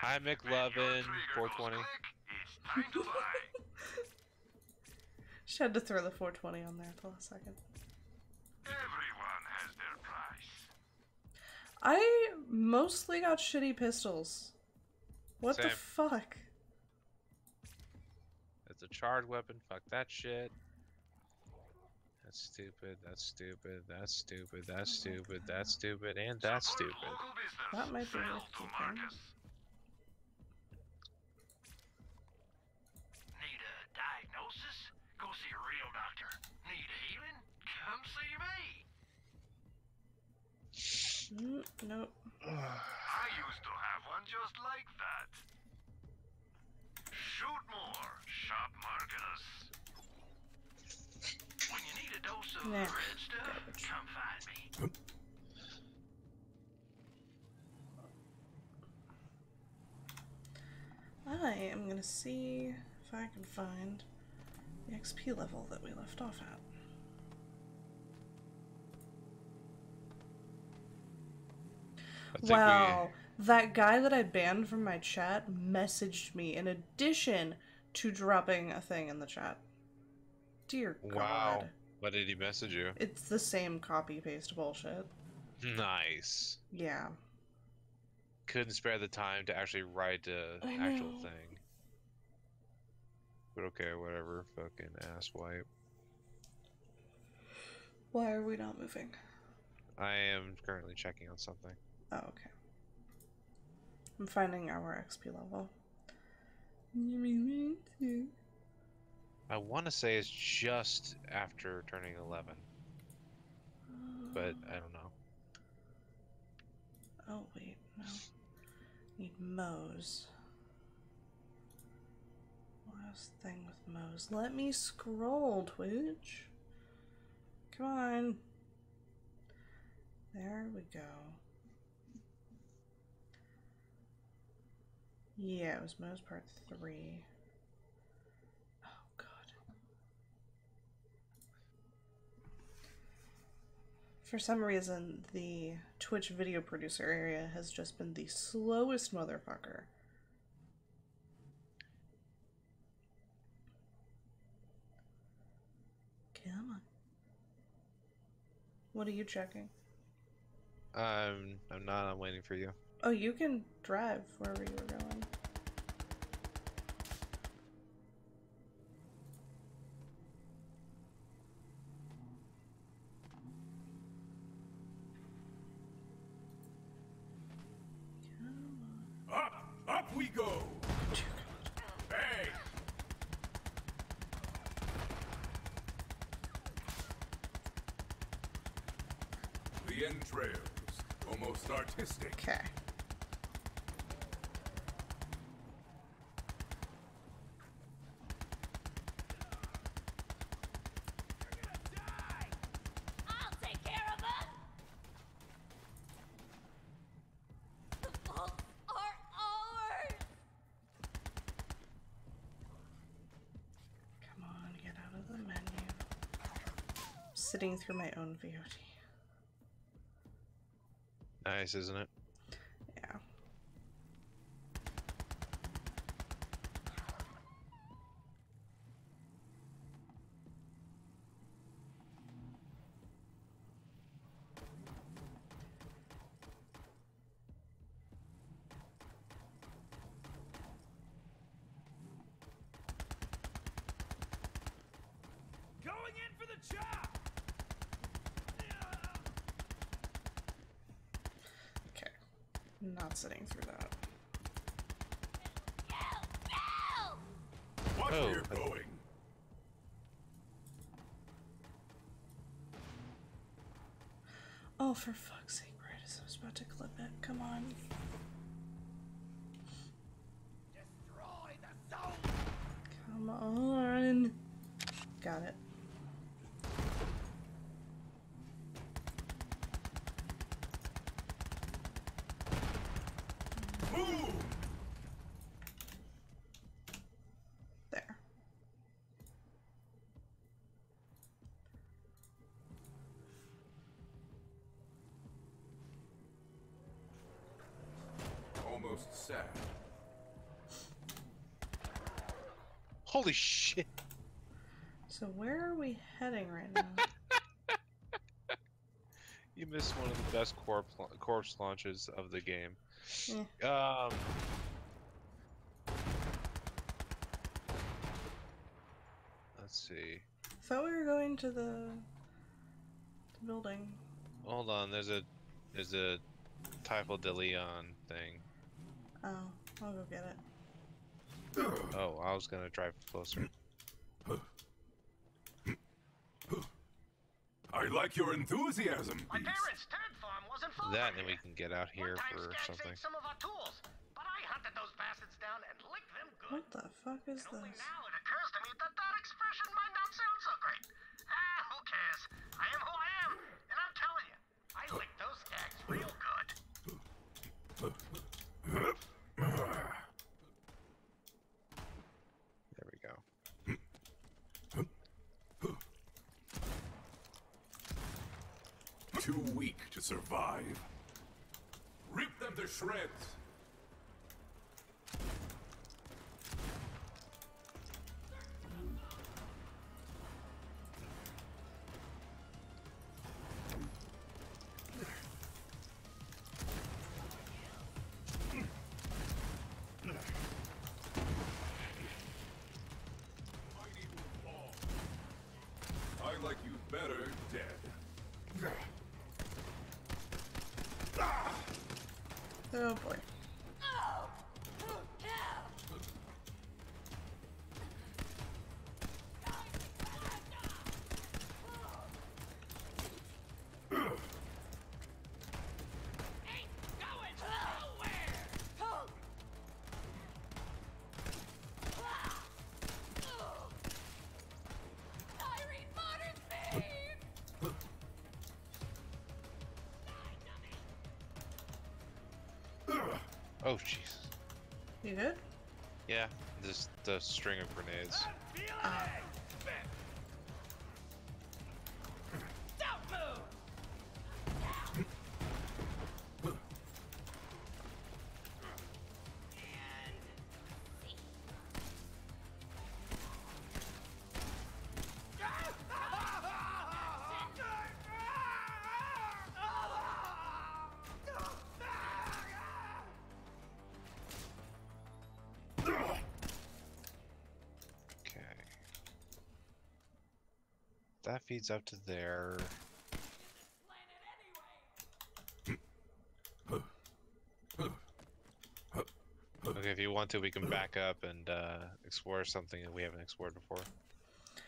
Hi, McLovin, 420. She had to throw the 420 on there for a second. I mostly got shitty pistols. What the fuck? It's a charged weapon. Fuck that shit. That's stupid. That's stupid. That's stupid. That's stupid. That's stupid. And that's stupid. That might be worth keeping. Need a diagnosis? Go see a real doctor. Need healing? Come see me. Mm, nope. I used to have one just like that. Shoot more, shop Marcus. When you need a dose of Nah, red stuff, come find me. I am gonna see if I can find the XP level that we left off at. Wow, that guy that I banned from my chat messaged me in addition to dropping a thing in the chat. Dear. God. Wow. What did he message you? It's the same copy paste bullshit. Nice. Yeah. Couldn't spare the time to actually write the I actual know. thing. But okay, whatever. Fucking ass wipe. Why are we not moving? I am currently checking on something. Oh, okay. I'm finding our XP level. I want to say it's just after turning 11. But I don't know. Oh, wait, no. Need Moze. Last thing with Moze. Let me scroll, Twitch. Come on. There we go. Yeah, it was Moze part three. Oh, God. For some reason, the Twitch video producer area has just been the slowest motherfucker. Come on. What are you checking? Um, I'm not. I'm waiting for you. Oh, you can drive wherever you were going. Up, up we go. Bang. The entrails, almost artistic. Okay. I'll take care of it. The vaults are ours. Come on, get out of the menu. sitting through my own VOD. Nice, isn't it? Yeah. Okay. Not sitting through that. Watch Oh, where you're I- going. Oh, for fuck's sake, Brytus, I was about to clip it. Come on. Come on. Got it. Move! There. Almost sad. Holy shit! So where are we heading right now? You missed one of the best corpse corpse launches of the game. Eh. Um. Let's see. thought we were going to the, the building. Hold on. There's a there's a Typhon DeLeon thing. Oh, I'll go get it. Oh, I was gonna drive closer. I like your enthusiasm, My parents' turd farm wasn't far That, from and we can get out here One time for something. some of our tools, but I hunted those bastards down and licked them good. What the fuck is Only this? now it occurs to me that that expression might not sound so great. Ah, who cares? I am who I am, and I'm telling you, I licked those skags real good. There we go. Too weak to survive. Rip them to shreds. Boy. Oh Jesus. You good? Yeah, just the string of grenades. Okay. That feeds up to there. Okay, if you want to, we can back up and uh, explore something that we haven't explored before.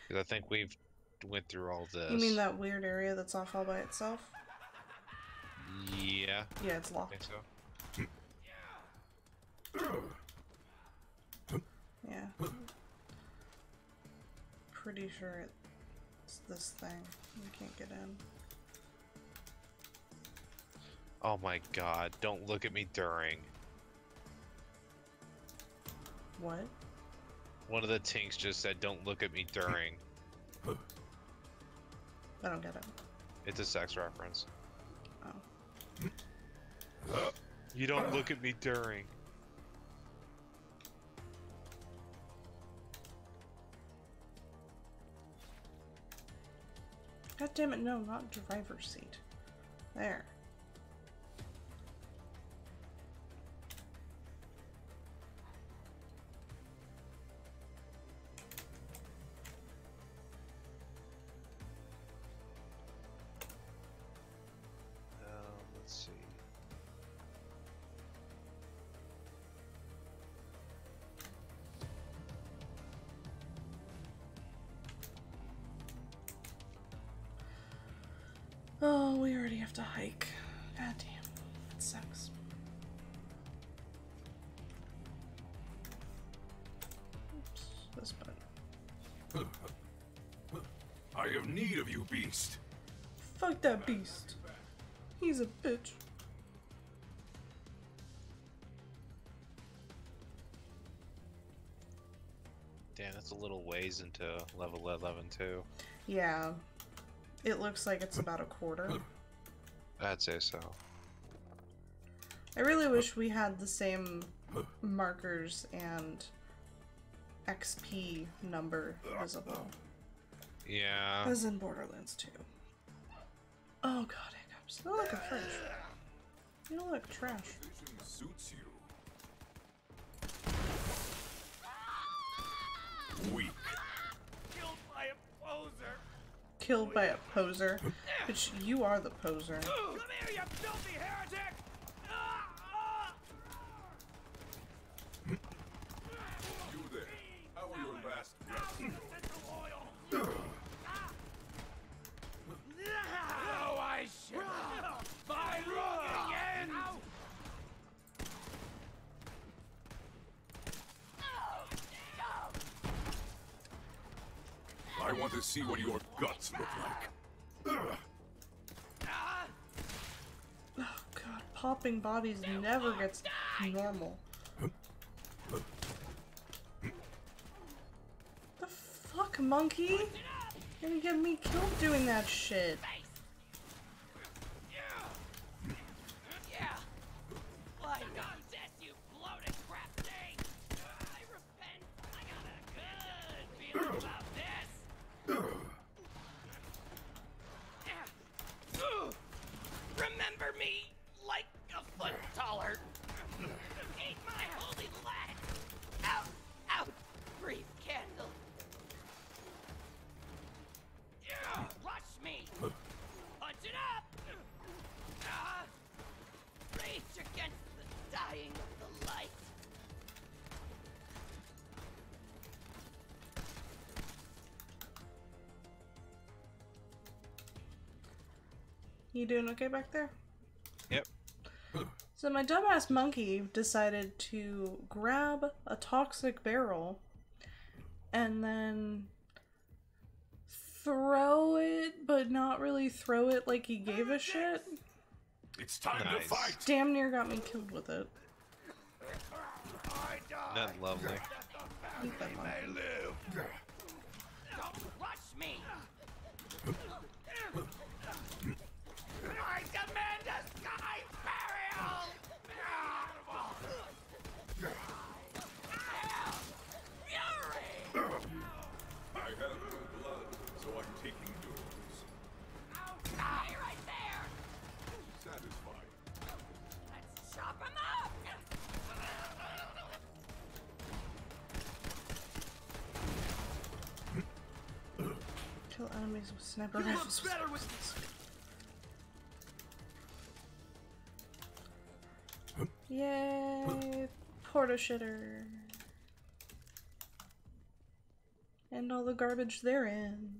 Because I think we've went through all this. You mean that weird area that's off all by itself? Yeah. Yeah, it's locked. I think so. Yeah. Pretty sure it's this thing. We can't get in. Oh my god, don't look at me during. What? One of the tinks just said, don't look at me during. I don't get it. It's a sex reference. Oh. You don't look at me during. Damn it, no, not driver's seat. There. Beast. He's a bitch. Damn, that's a little ways into level 11 too. Yeah. It looks like it's about a quarter. I'd say so. I really wish we had the same markers and XP number visible Yeah. as in Borderlands 2. Oh god, hiccups. They look like a fridge. You don't look trash. Suits you. Weak. Killed by a poser. Killed by a poser. Which you are the poser. Come here, you filthy heretic! Want to see what your guts look like. Oh god, popping bodies never gets normal. The fuck, monkey? You're gonna get me killed doing that shit. You doing okay back there? Yep. So my dumbass monkey decided to grab a toxic barrel and then throw it, but not really throw it like he gave a shit. It's time Nice. to fight. Damn near got me killed with it. Not lovely. Kill enemies with sniper rifles. Yay! Porta shitter. And all the garbage they're in.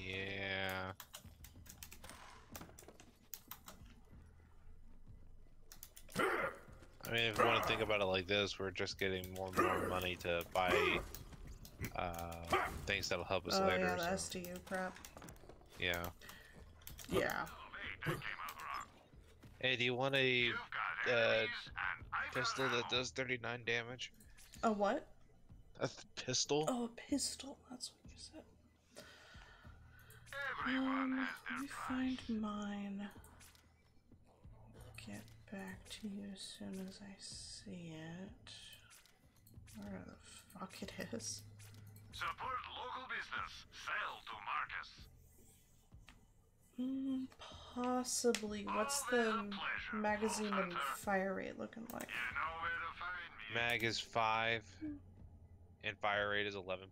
Yeah. I mean, if you want to think about it like this, we're just getting more and more money to buy uh, things that'll help us Oh later. yeah, the so, SDU crap. yeah. Yeah. Hey, do you want a uh, pistol that does 39 damage? A what? A pistol? Oh, a pistol. That's what you said. Um, let me find mine. Get back to you as soon as I see it. Where the fuck it is? Support local business. Sell to Marcus. Mm, possibly. What's the magazine and fire rate looking like? Mag is 5, and fire rate is 11.2.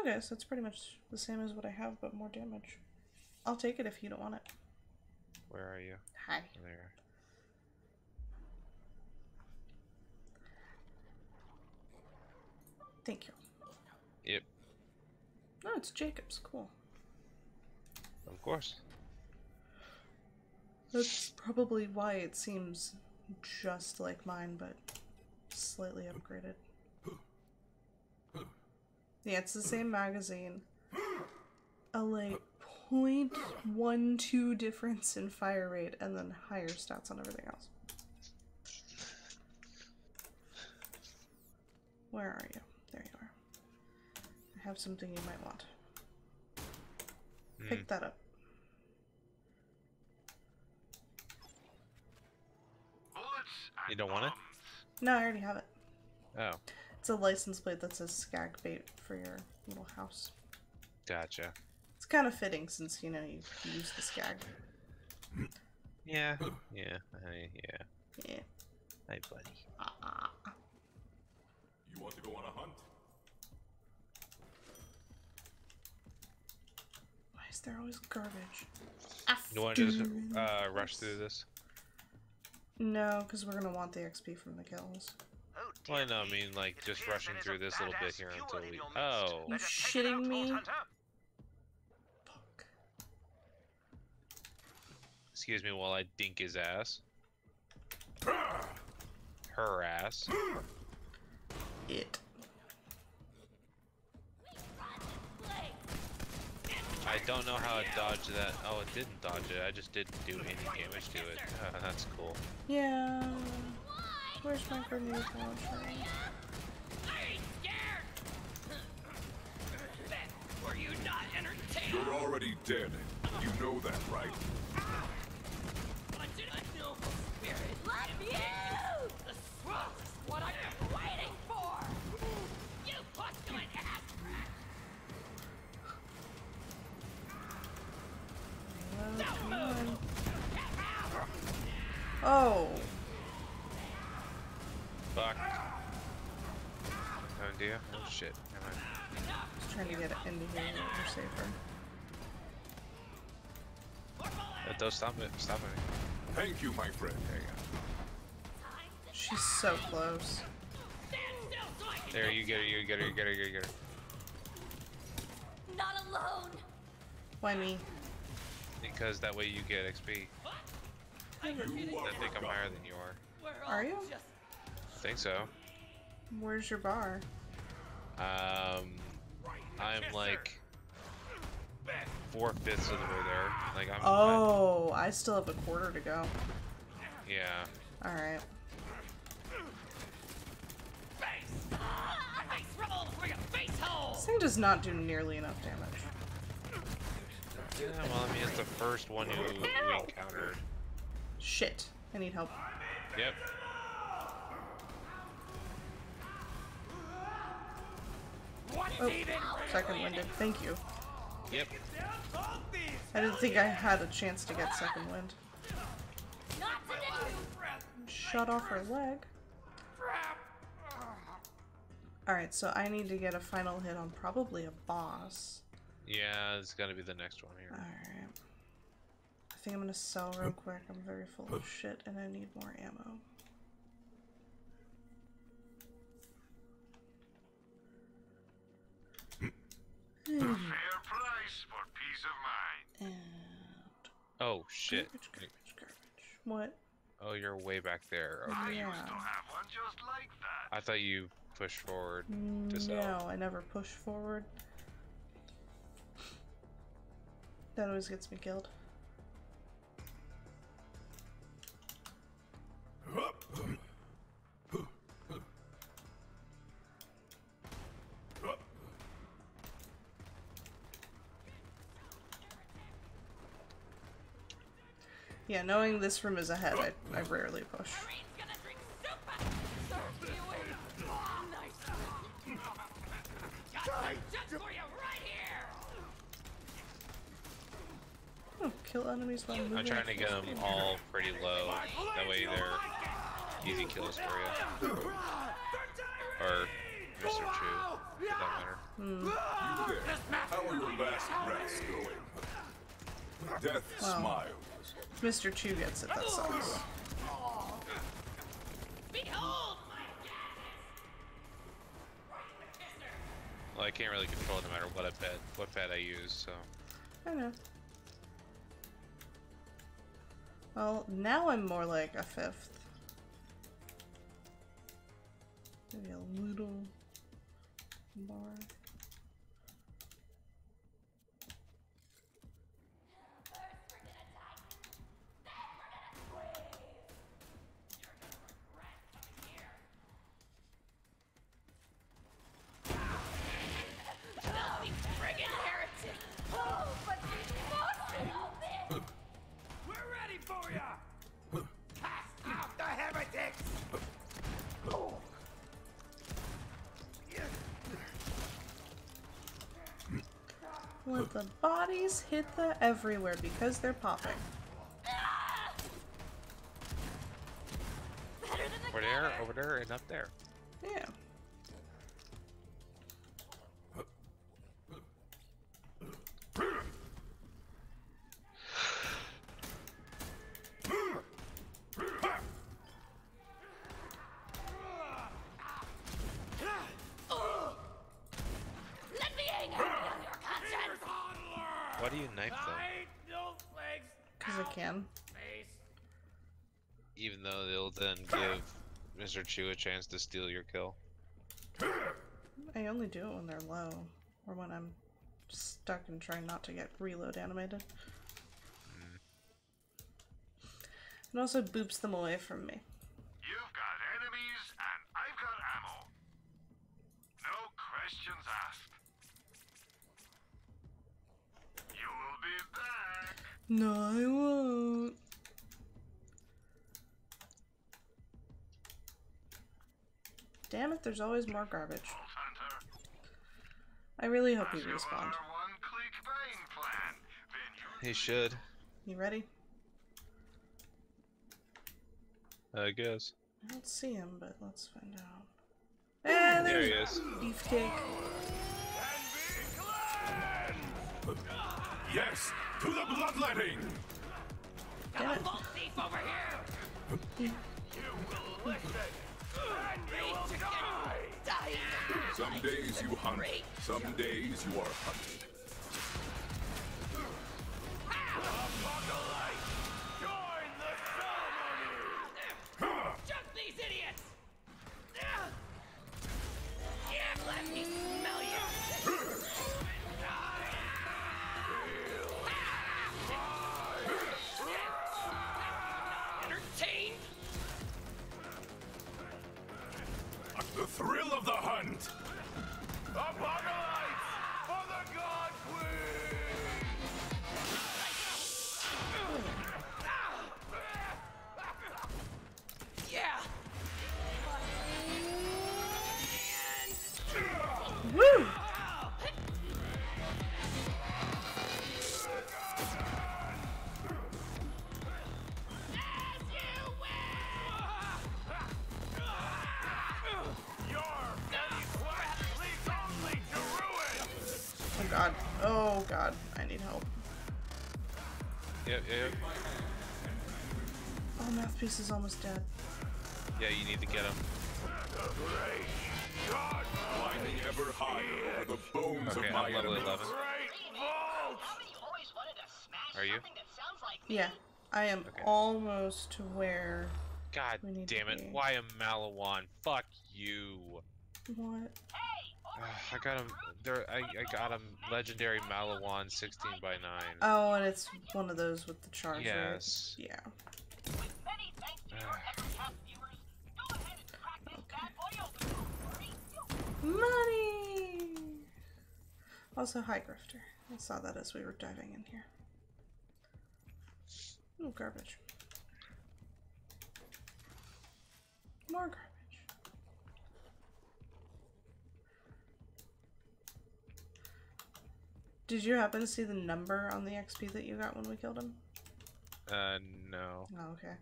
Okay, so it's pretty much the same as what I have, but more damage. I'll take it if you don't want it. Where are you? Hi. There. Thank you. Yep, Oh, it's Jakobs. Cool. of course. That's probably why it seems just like mine, but slightly upgraded. Yeah, it's the same magazine. A like 0.12 difference in fire rate and then higher stats on everything else. Where are you? There you are. I have something you might want. Pick Hmm. that up. You don't want it? No, I already have it. Oh, It's a license plate that says skag bait for your little house. gotcha. It's kind of fitting since you know you use the skag. Yeah, yeah, I, yeah. Yeah. Hi, buddy. You want to go on a hunt? Why is there always garbage? You want to just uh, rush through this? No, because we're gonna want the XP from the kills. Well, no, I mean like just rushing through this little bit here until we. Oh, You shitting me? excuse me while I dink his ass. Her ass. It. I don't know how it dodged that. Oh, it didn't dodge it. I just didn't do any damage to it. that's cool. Yeah. Where's my grenade launcher? Were you not entertained? You're already dead. You know that, right? Oh. Fuck. Oh dear. Oh shit. Never mind. Just trying to get it into here where we're safer. Uh, don't stop it. Stop it. Thank you, my friend. There you go. She's so close. There, you get her. You get her. You get her. You get her. Not alone. Why me? Because that way you get XP. I think I'm higher than you are. Are you? I think so. Where's your bar? Um, I'm like four fifths of the way there. Like I'm. Oh, I still have a quarter to go. yeah. Alright. Face roll for your face hole! This thing does not do nearly enough damage. Yeah. Well, I mean, it's the first one who we encountered. Shit. I need help. Yep. Oh, second winded. Thank you. Yep. I didn't think I had a chance to get second wind. Shut off her leg. Alright, so I need to get a final hit on probably a boss. Yeah, it's gonna be the next one here. Alright. I think I'm gonna sell real quick. I'm very full of shit and I need more ammo. Fair price for peace of mind. Oh shit. What? Oh, you're way back there. Okay. Yeah. Have one just like that. I thought you pushed forward to mm, sell. No, I never push forward. That always gets me killed. Yeah, knowing this room is ahead, I, I rarely push. Kill enemies while moving. I'm trying to get them all pretty low. That way they're easy kills for you. Or Mr. Chu, for that matter. Hmm. How are your last breaths going? Death Wow. smiles. Mr. Chu gets it, that sucks. Behold! Well, I can't really control it no matter what I pet, what pet I use, so. I know. Well, now I'm more like a fifth. Maybe a little more. Bodies hit the everywhere because they're popping. Over there, over there, and up there. Yeah. Mr. Chu a chance to steal your kill. I only do it when they're low. Or when I'm stuck and trying not to get reload animated. Mm. It also boops them away from me. You've got enemies, and I've got ammo. No questions asked. You will be back. No, I won't. Damn it, there's always more garbage. I really hope he respawned. He should. You ready? I guess. I don't see him, but let's find out. And There he is. Beefcake. Yes, to the bloodletting! Damn it. Vault thief over here! Some days you hunt, some days you are hunted. Chuck Oh, is almost dead. Yeah, you need to get him. Climbing ever higher over the bones Okay, of my I'm level enemies. 11. Are you? Yeah. I am almost to where. God damn it. Why a Maliwan? Fuck you. What? Ugh, I got him. There, I, I got him. Legendary Maliwan, 16 by 9. Oh, and it's one of those with the charger. Yes. Yeah. Money! Also, hi, Grifter. I saw that as we were diving in here. Ooh, garbage. More garbage. Did you happen to see the number on the XP that you got when we killed him? Uh, no. Oh, okay.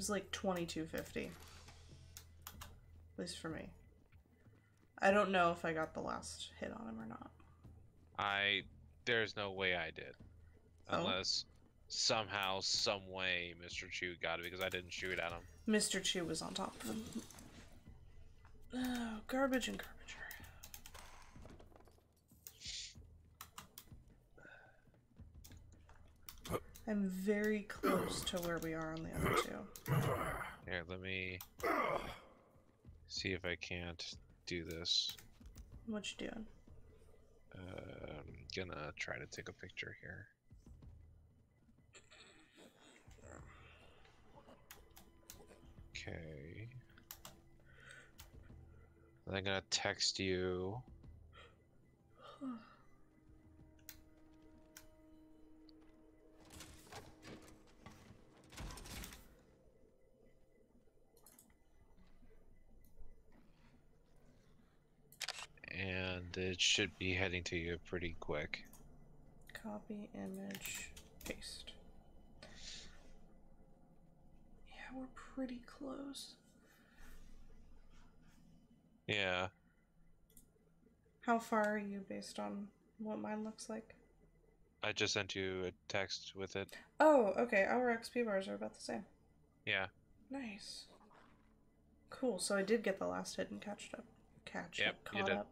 Was like 2250. At least for me. I don't know if I got the last hit on him or not. I. There's no way I did. Oh? Unless somehow, some way, Mr. Chu got it because I didn't shoot at him. Mr. Chu was on top of him. Oh, garbage and garbage. I'm very close to where we are on the other two. Here, let me see if I can't do this. What you doing? Uh, I'm gonna try to take a picture here. Okay. I'm gonna text you. And it should be heading to you pretty quick. Copy, image, paste. Yeah, we're pretty close. Yeah. How far are you based on what mine looks like? I just sent you a text with it. Oh, okay. Our XP bars are about the same. Yeah. Nice. Cool. So I did get the last hit and catched up. Catch Yep, up, you caught did. up.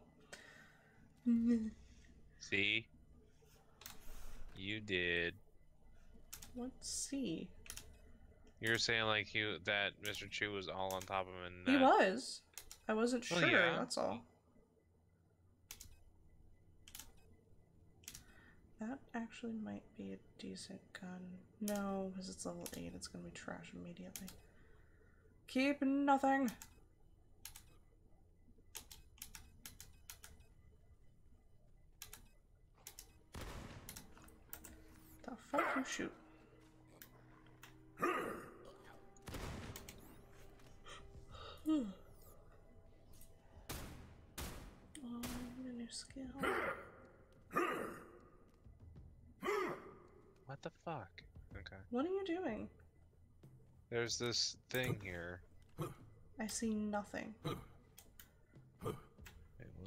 See? You did. Let's see. You were saying like he that Mr. Chu was all on top of him and He was. I wasn't Well, sure. yeah. That's all. That actually might be a decent gun. No, because it's level 8. It's going to be trash immediately. Keep nothing. Fuck you shoot? Hmm. Oh, a new skill. What the fuck? Okay. What are you doing? There's this thing here. I see nothing. Wait,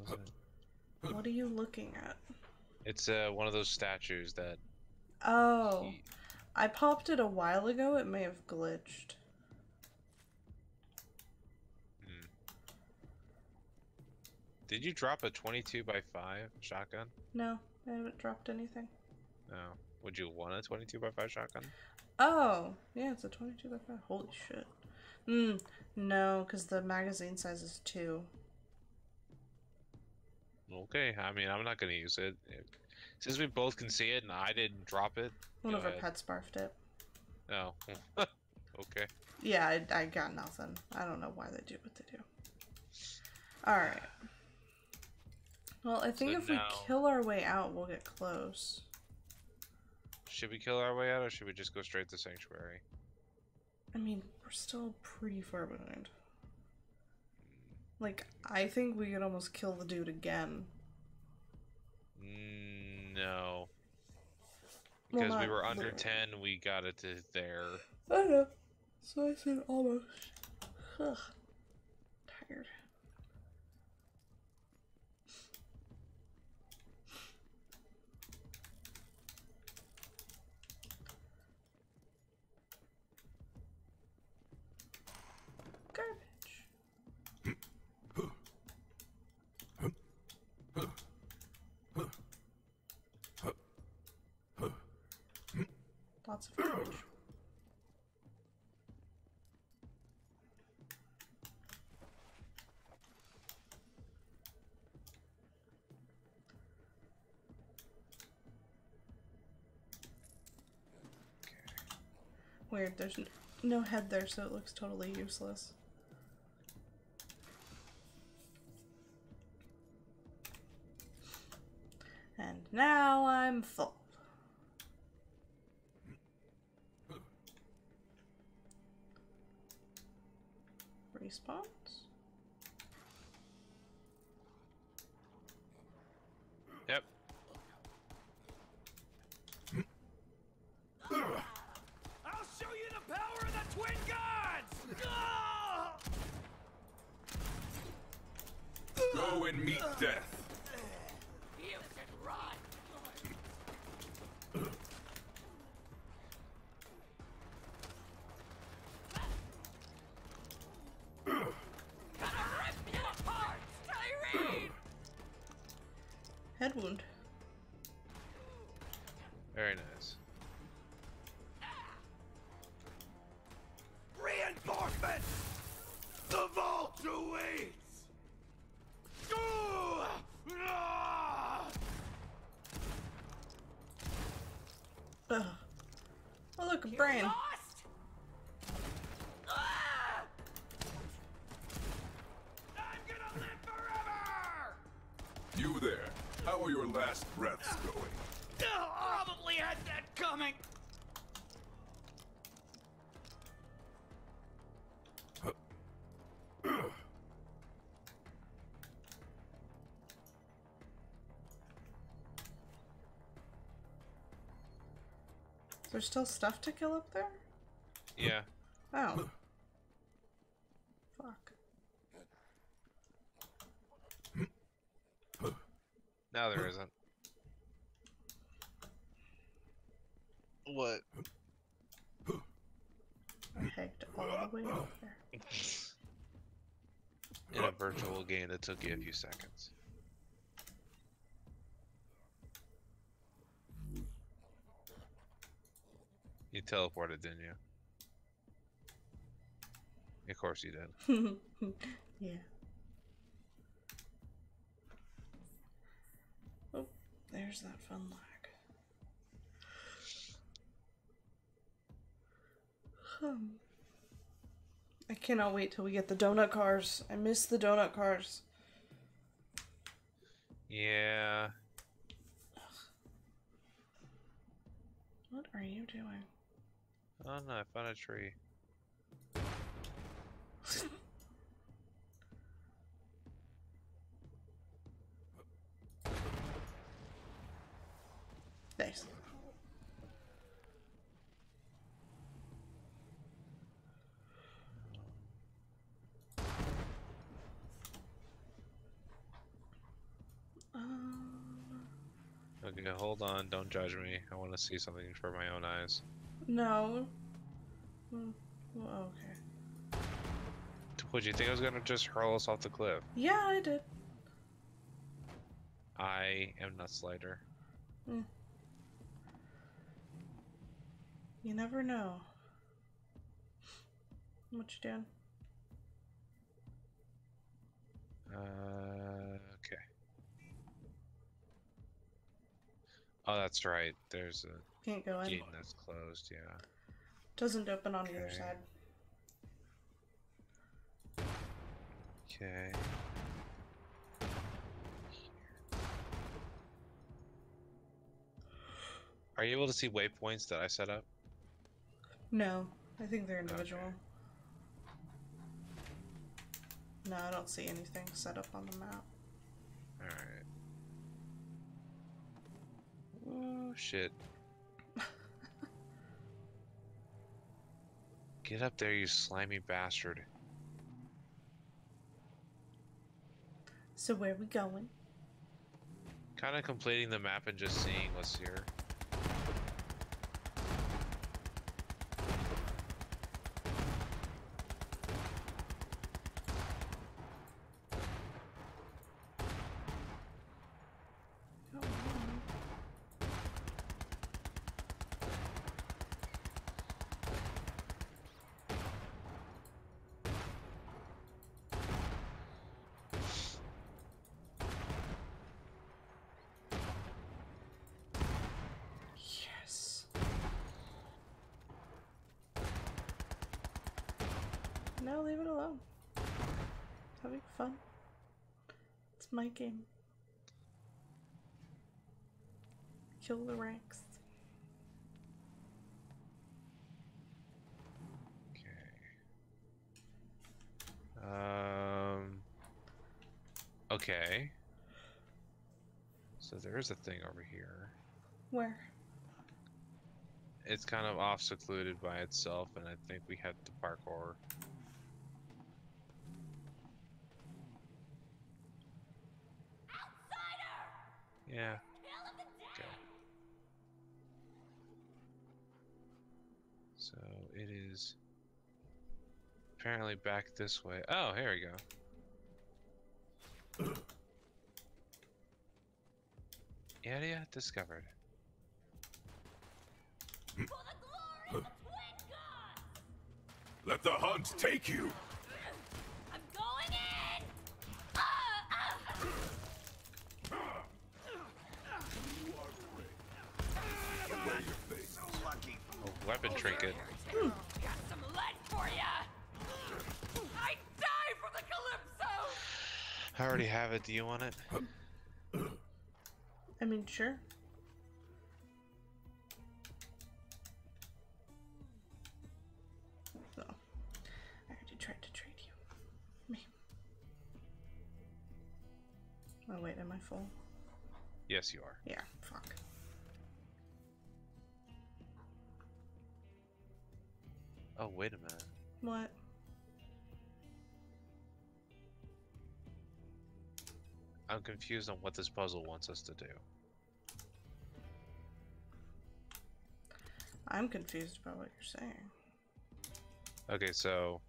what? What are you looking at? It's uh one of those statues that Oh, I popped it a while ago. It may have glitched. Did you drop a 22 by 5 shotgun? No, I haven't dropped anything. No. Would you want a 22 by 5 shotgun? Oh, yeah, it's a 22 by 5. Holy shit. Hmm, no, because the magazine size is 2. Okay, I mean, I'm not gonna use it. Since we both can see it and I didn't drop it. One of our pets barfed it. Oh. okay. Yeah, I, I got nothing. I don't know why they do what they do. Alright. Well, I think So if we kill our way out, we'll get close. Should we kill our way out or should we just go straight to Sanctuary? I mean, we're still pretty far behind. Like, I think we could almost kill the dude again. Mm, No. Well, Because we were under literally. 10, we got it to there. I know. So I said almost. Ugh. Tired. Garbage. Lots of garbage. Weird, there's no head there, so it looks totally useless. And now I'm full. Respawns? Brain. There's still stuff to kill up there? Yeah. Oh. Fuck. Now there isn't. What? I hiked all the way up there. In a virtual game that took you a few seconds. You teleported, didn't you? Of course you did. yeah. Oh, there's that fun lag. Hmm. I cannot wait till we get the donut cars. I miss the donut cars. Yeah. What are you doing? Oh no, I found a tree. Nice. Um, Okay, hold on, don't judge me. I want to see something for my own eyes. No. Hmm, well, okay. Would you think I was gonna just hurl us off the cliff? Yeah, I did. I am not Slider. Hmm. You never know. What you doing? Uh, okay. Oh, that's right. There's a Can't go in. gate that's closed. Yeah. Doesn't open on either side. Okay. Are you able to see waypoints that I set up? No, I think they're individual. No, I don't see anything set up on the map. Alright. Oh, shit. Get up there, you slimy bastard. So where are we going? Kind of completing the map and just seeing what's here. Yes. No, leave it alone. Having fun. It's my game. Kill the ranks. Um. Okay. So there is a thing over here. Where? It's kind of off secluded by itself, and I think we have to parkour. Yeah. Okay. So it is apparently back this way. Oh, here we go. Area discovered. Let the hunt take you! I'm going in! A weapon trinket. Hmm. Got some lead for ya! I die for the Calypso! I already have it. Do you want it? I mean, sure. So, I already tried to trade you. Me. Oh wait, am I full? Yes, you are. Yeah, Oh, wait a minute. What? I'm confused on what this puzzle wants us to do. I'm confused about what you're saying. Okay, so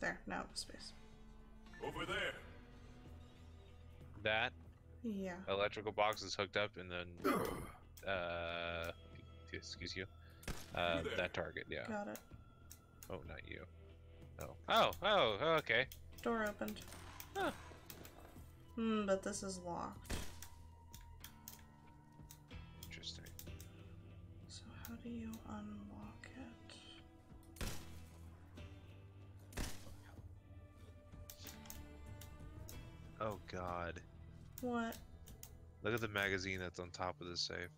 There, now the space. Over there. that Yeah. electrical box is hooked up, and then uh, excuse you, uh, that target. Yeah. Got it. Oh, not you. Oh. Oh. Oh. Okay. Door opened. Huh. Hmm, but this is locked. Interesting. So how do you unlock it? Oh God. What? Look at the magazine that's on top of the safe.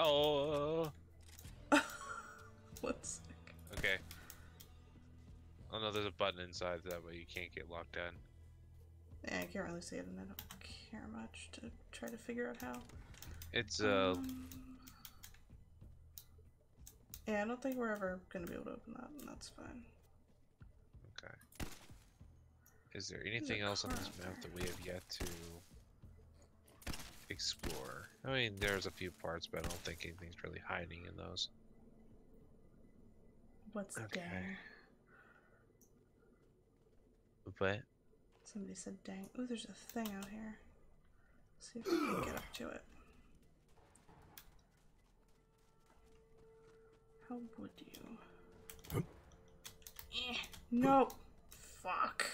Oh. What's Okay. Oh no, there's a button inside that way you can't get locked in. Yeah, I can't really see it, and I don't care much to try to figure out how. It's uh. Um, yeah, I don't think we're ever gonna be able to open that, and that's fine. Okay. Is there anything else on this map that we have yet to explore? I mean, there's a few parts, but I don't think anything's really hiding in those. What's Okay. dang? But Somebody said dang. Ooh, there's a thing out here. see if we can get up to it. How would you? Eh, no. Fuck.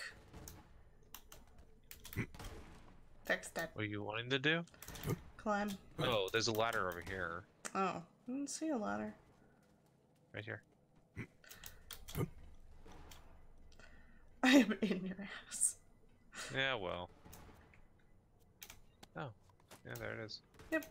Fix that. what are you wanting to do? Climb. Oh, there's a ladder over here, Oh, I didn't see a ladder. right here. I am in your ass. Yeah, well. Oh, yeah, there it is. Yep,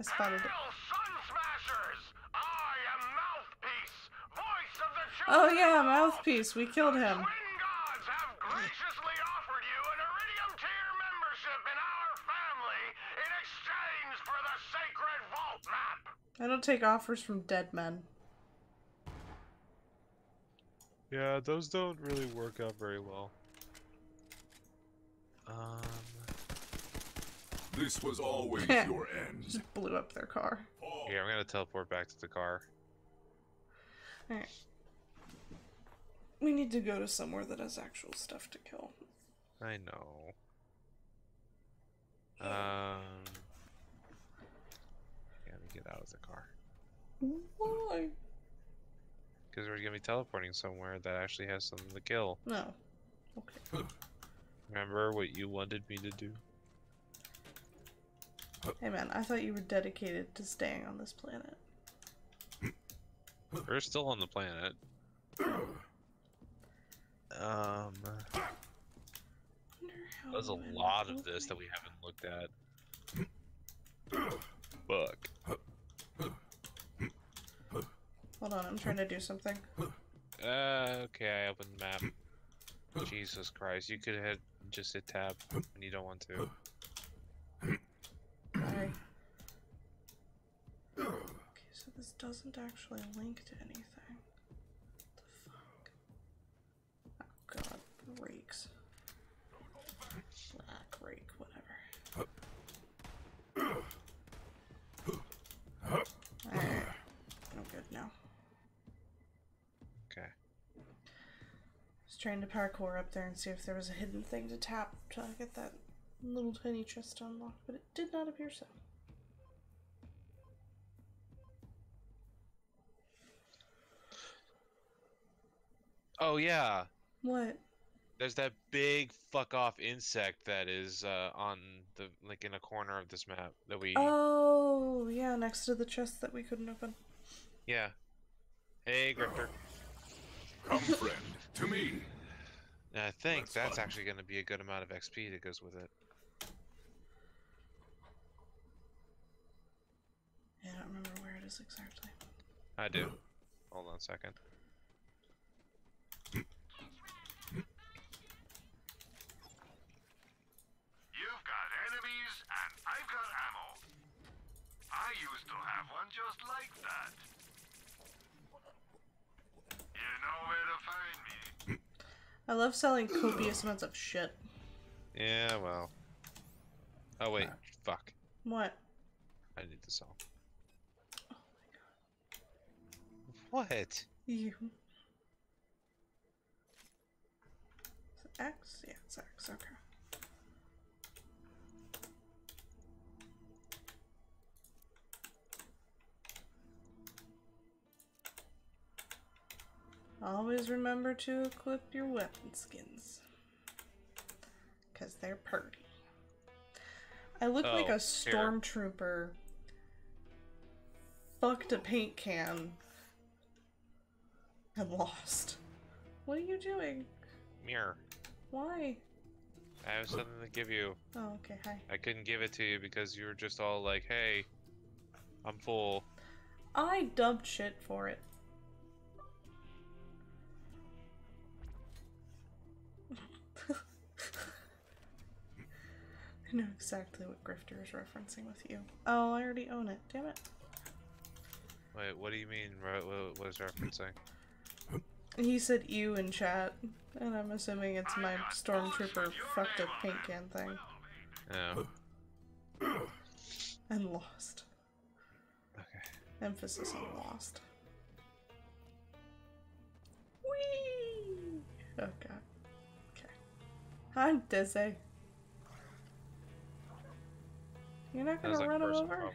I spotted it. Sun Smashers! I am Mouthpiece, voice the Oh yeah, mouthpiece. We killed him. gods have graciously offered you an Iridium tier membership in our family in exchange for the sacred vault map. I don't take offers from dead men. Yeah, those don't really work out very well. Um, This was always your end. Just blew up their car. yeah, I'm gonna teleport back to the car. Alright. We need to go to somewhere that has actual stuff to kill. I know. Um, yeah, let me get out of the car. Why? Because we're gonna be teleporting somewhere that actually has something to kill. No. Okay. Remember what you wanted me to do? Hey man, I thought you were dedicated to staying on this planet. We're still on the planet. Um, there's a lot of this that we haven't looked at. Fuck. Hold on, I'm trying to do something. Uh, okay, I opened the map. Jesus Christ, you could hit just hit tab when you don't want to. Sorry. Okay, so this doesn't actually link to anything. What The fuck? Oh god, brakes. Black rake, whatever. Alright. I'm good now. Okay. was trying to parkour up there and see if there was a hidden thing to tap to get that little tiny chest unlocked, but it did not appear so. Oh yeah, What? there's that big fuck off insect that is uh, on the like in a corner of this map that we. Oh Oh, yeah, next to the chest that we couldn't open. Yeah. Hey, Grifter. Come, friend, to me. And I think that's, actually going to be a good amount of XP that goes with it. Yeah, I don't remember where it is exactly. I do. Mm. Hold on a second. You've got enemies, and I've got ammo. I used to have one just like that. You know where to find me. I love selling copious amounts of shit. Yeah, well. Oh, wait. Fuck. What? I need to sell. Oh my god. What? You. X? Yeah, it's X, okay. Always remember to equip your weapon skins. Because they're pretty. I look like Oh, a stormtrooper. Fucked a paint can. And lost. What are you doing? Mirror. Why? I have something to give you. Oh, okay, hi. I couldn't give it to you because you were just all like, hey, I'm full. I dubbed shit for it. Know exactly what Grifter is referencing with you. Oh, I already own it. Damn it. Wait, what do you mean? What, what, is referencing? He said you in chat, and I'm assuming it's my stormtrooper fucked up paint can thing. Oh. And lost. Okay. Emphasis on lost. Whee! Oh god. Okay. I'm dizzy. You're not gonna like run him over? problem.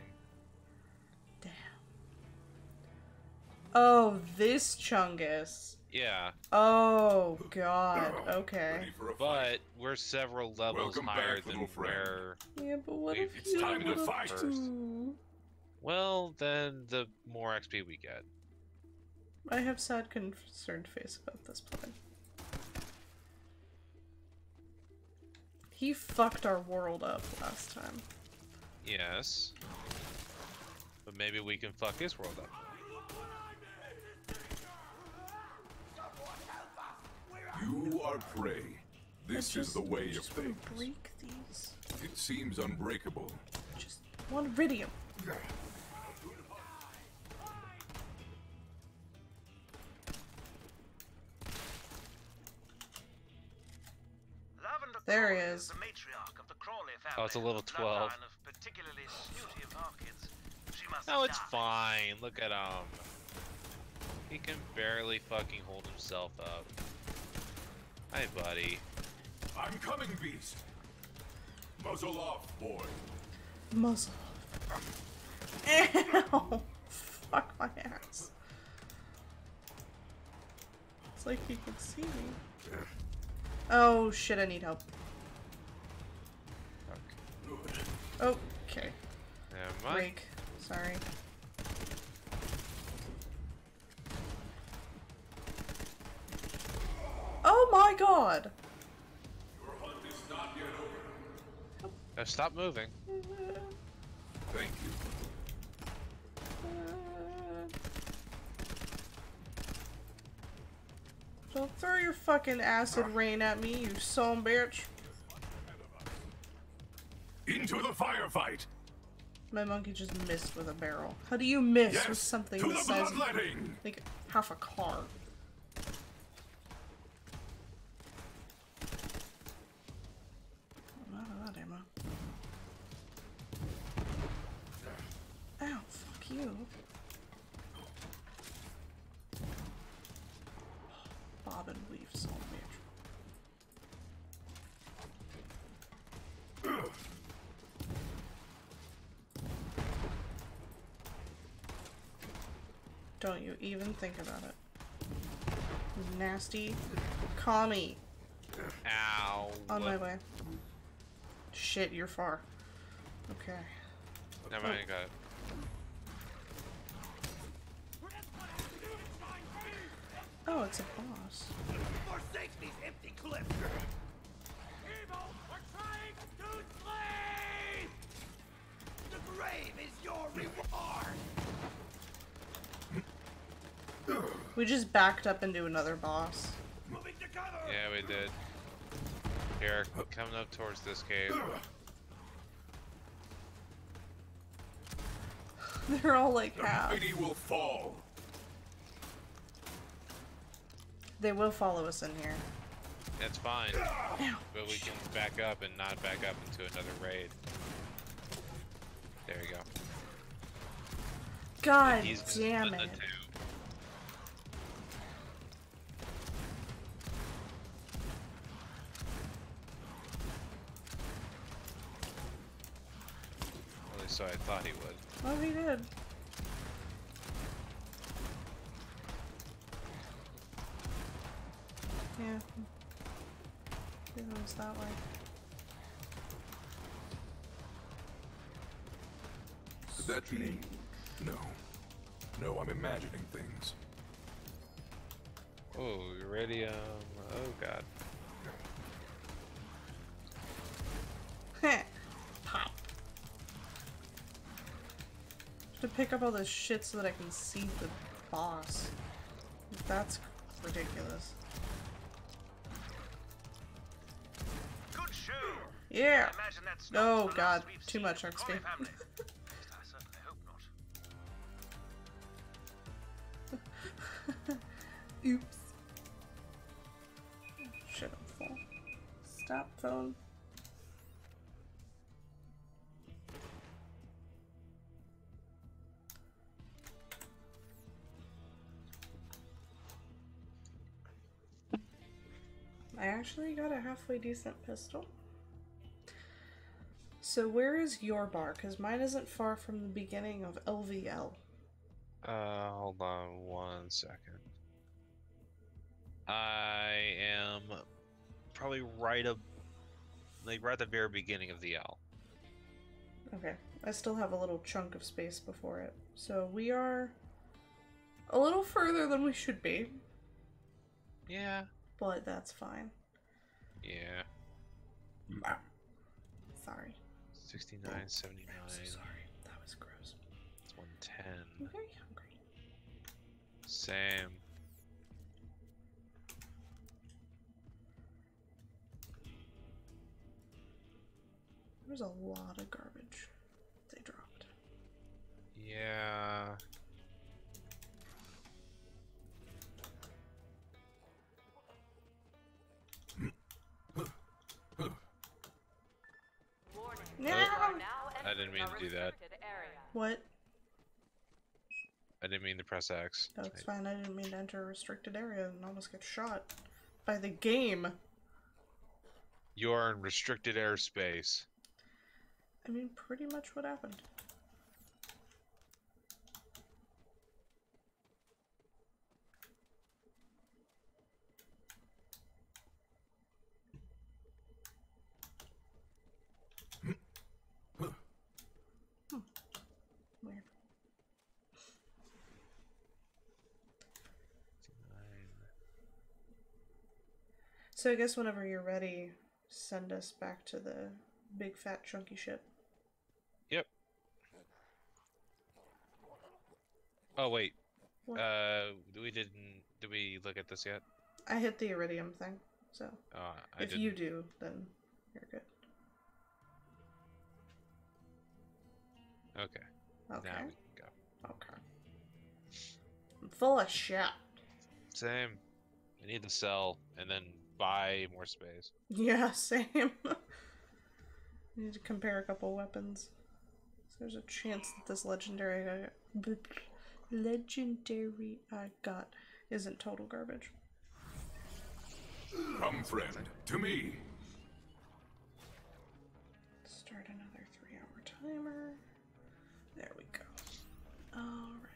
Oh, this Chungus. Yeah, Oh god. Okay. but we're several levels Welcome higher back, than where. Yeah, but what we've if you time to fight. too? Well, then the more XP we get. I have sad, concerned face about this plan. He fucked our world up last time. Yes. But maybe we can fuck his world up. You are prey. This is the way of just things. break these. It seems unbreakable. Just one iridium. Lavender There he is. the matriarch of the Crawley family. Oh, it's a level 12. Bloodline of particularly snooty of Varkids. She must No, it's die. fine. Look at him. He can barely fucking hold himself up. Hi, buddy. I'm coming, beast. Muzzle off, boy. Muzzle. Ow! Fuck my ass. It's like he can see me. Oh shit, I need help. Okay. Never mind. Break. Sorry. Oh my god! Now uh, stop moving. Thank you. Don't throw your fucking acid rain at me, you son bitch. Into the firefight. My monkey just missed with a barrel. How do you miss Yes, with something the the size of like half a car? I'm out of that ammo. Ow, fuck you. Don't you even think about it. Nasty commie. Ow. On my way. Shit, you're far. Okay. Never mind, oh. got it. Oh, it's a boss. Forsake these empty! Evil, are trying to slay! The grave is your reward! We just backed up into another boss. Yeah, we did. Here, uh. coming up towards this cave. They're all like The half. mighty will fall. They will follow us in here. That's fine. But we can back up and not back up into another raid. There you go. God damn in the it. So I thought he would. Oh, he did. Yeah. It was that way. Could that be? No. No, I'm imagining things. Oh, iridium. Oh god. To pick up all this shit so that I can see the boss. That's ridiculous. Good show. Yeah. I imagine that's Oh god, too much XP. Corey family. I certainly hope not. Oops. Shut up, phone. Stop, phone. I actually got a halfway decent pistol. So where is your bar? Because mine isn't far from the beginning of LVL. Uh, hold on one second. I am probably right up, like right at the very beginning of the L. Okay, I still have a little chunk of space before it. So we are a little further than we should be, Yeah. But that's fine. Yeah. Sorry. 69, 79. I'm so sorry. That was gross. It's 110. I'm very hungry. Same. There was a lot of garbage they dropped. Yeah. No! I didn't mean to do that. What? I didn't mean to press X. That's fine. I didn't mean to enter a restricted area and almost get shot by the game. You are in restricted airspace. I mean, pretty much what happened. Hmm. Weird. So I guess whenever you're ready, send us back to the big fat chunky ship. Yep. Oh wait. What? Uh, we didn't. Did we look at this yet? I hit the iridium thing, so Uh, I if didn't. you do, then you're good. Okay. Okay. Now we can go. Okay. I'm full of shit. Same. I need to sell and then buy more space. Yeah, same. I need to compare a couple weapons. So there's a chance that this legendary I legendary I got isn't total garbage. Come, friend, to me. Start another three hour timer. There we go. Alright.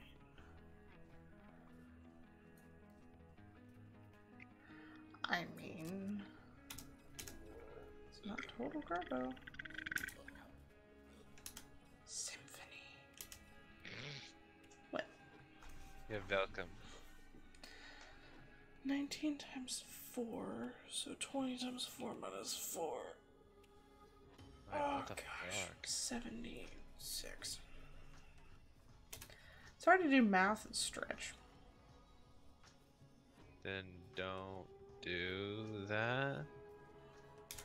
I mean, it's not total garbo. Symphony. What? You're welcome. 19 times 4, so 20 times 4 minus 4. Wait, oh gosh, fuck? 76. It's hard to do math and stretch. Then don't do that.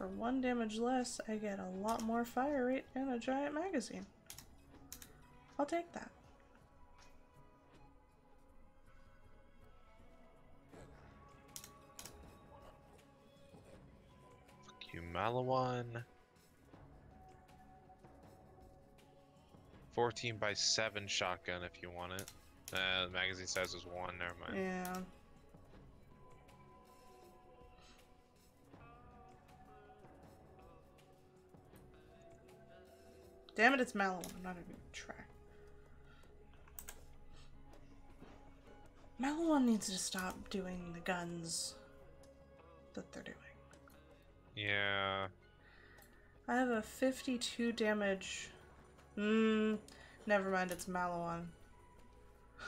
For one damage less, I get a lot more fire rate and a giant magazine. I'll take that. Fuck you, Maliwan. 14 by 7 shotgun if you want it. Uh, the magazine size is 1, never mind. Yeah. Damn it, it's Mallow. I'm not even track. Maliwan needs to stop doing the guns that they're doing. Yeah. I have a 52 damage. Mmm, never mind, it's Maliwan.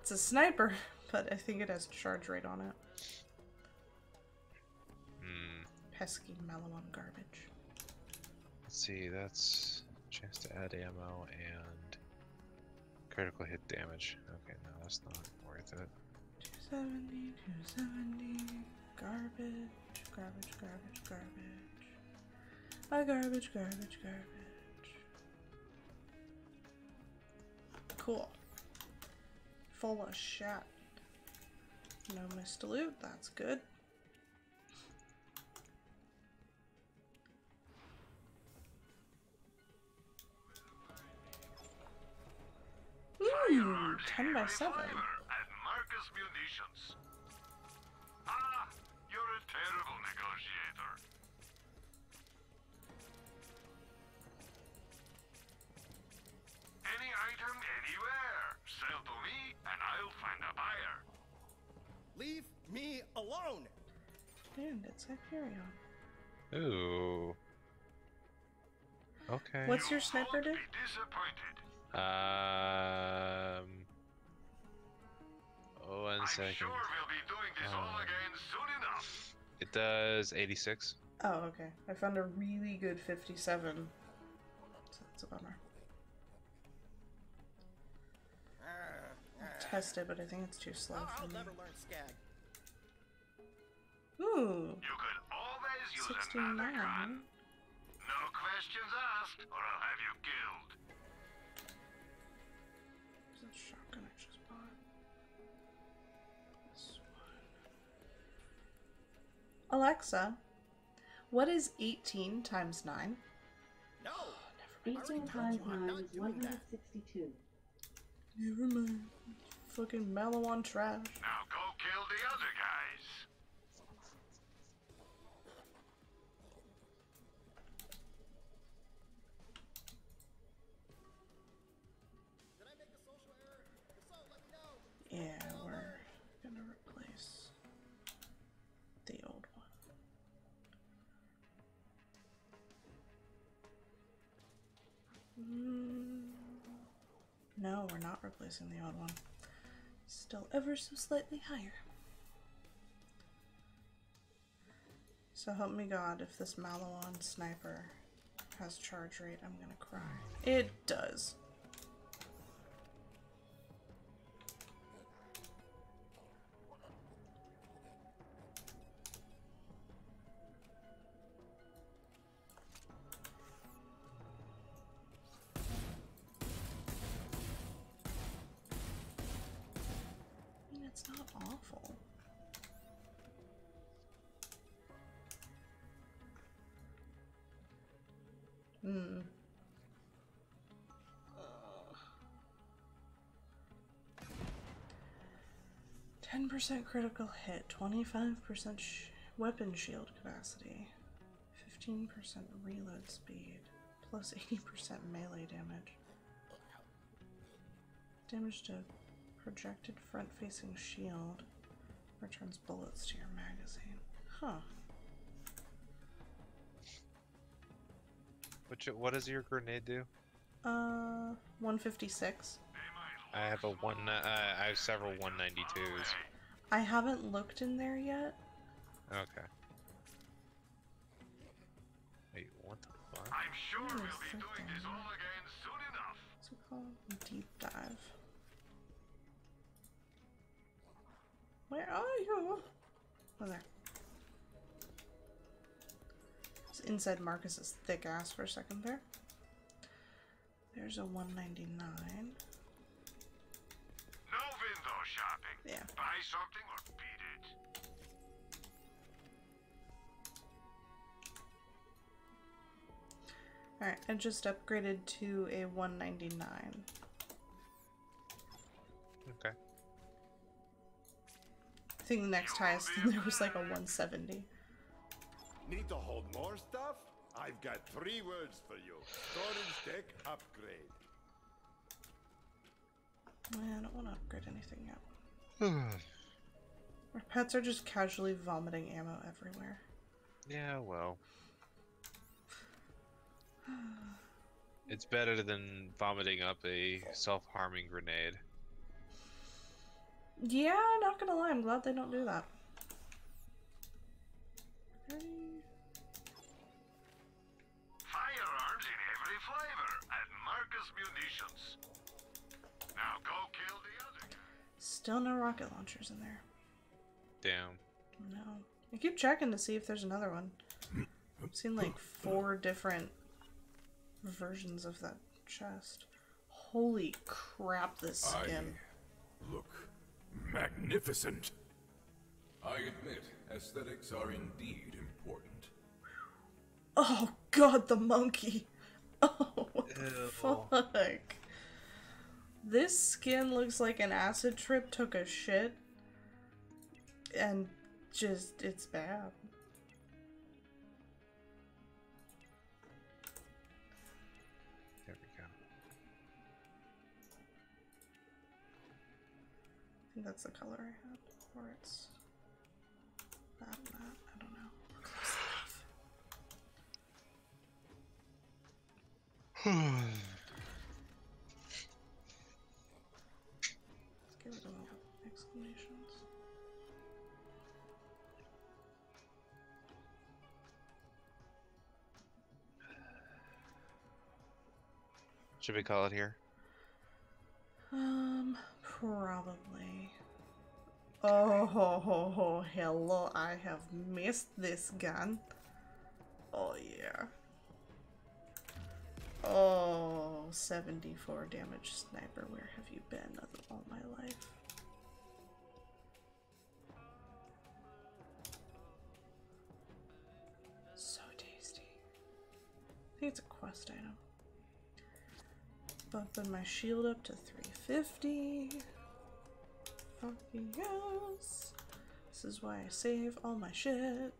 It's a sniper, but I think it has charge rate on it. Hmm. Pesky Maliwan garbage. Let's see, that's chance to add ammo and critical hit damage. Okay, no, that's not worth it. 270, 270, garbage, garbage, garbage, garbage. A garbage, garbage, garbage. Cool. Full of shit. No missed loot, that's good. Ooh, 10 by 7. At Marcus Munitions. Ah, you're a terrible negotiator. Any item anywhere. Sell to me and I'll find a buyer. Leave me alone! And it's Hyperion. Ooh. Okay. What's your sniper do? Disappointed. Um. Oh, one second. Sure we'll be doing this all Um, again soon enough. It does 86. Oh, okay. I found a really good 57. So that's a bummer. Test it, but I think it's too slow I'll, for I'll me. never learn Skag. Ooh, You could always use 69. another gun. No questions asked, or I'll have you killed. Alexa, what is 18 times 9? No! 18 times 9 is 162. Never mind. Fucking Maliwan trash. Now go kill the other no, we're not replacing the old one. Still ever so slightly higher. So help me God, if this Maliwan sniper has charge rate, I'm gonna cry. It does. Hmm. Ten percent critical hit, twenty-five percent sh weapon shield capacity, fifteen percent reload speed, plus eighty percent melee damage. Damage to projected front-facing shield returns bullets to your magazine. Huh. What, what does your grenade do? Uh, 156. I have a one. Uh, I have several 192s. I haven't looked in there yet. Okay. Wait, what the fuck? I'm sure we'll be that doing this all again soon enough. What's it called? Deep dive. Where are you? Oh, there. Inside Marcus's thick ass for a second there. There's a 199. No window shopping. Yeah. Buy something or beat it. Alright, I just upgraded to a 199. Okay. I think the next highest there was like a 170. Need to hold more stuff? I've got three words for you. Storage deck upgrade. I don't want to upgrade anything yet. Hmm. Our pets are just casually vomiting ammo everywhere. yeah, well. It's better than vomiting up a self-harming grenade. Yeah, not gonna lie, I'm glad they don't do that. Firearms Marcus Munitions. Now go kill the other guy. Still no rocket launchers in there. Damn. No. I keep checking to see if there's another one. I've seen like four different versions of that chest. Holy crap, this skin. I Look magnificent. I admit, aesthetics are indeed important. Oh god, the monkey. Oh, what the fuck? This skin looks like an acid trip took a shit. And just, it's bad. There we go. I think that's the color I had. Or it's Should we call it here? Um, probably. Oh, ho, ho, ho, hello, I have missed this gun. Oh, yeah. Oh, 74 damage sniper, where have you been all my life? So tasty. I think it's a quest item. Bumping my shield up to 350. Fucking yes. This is why I save all my shit.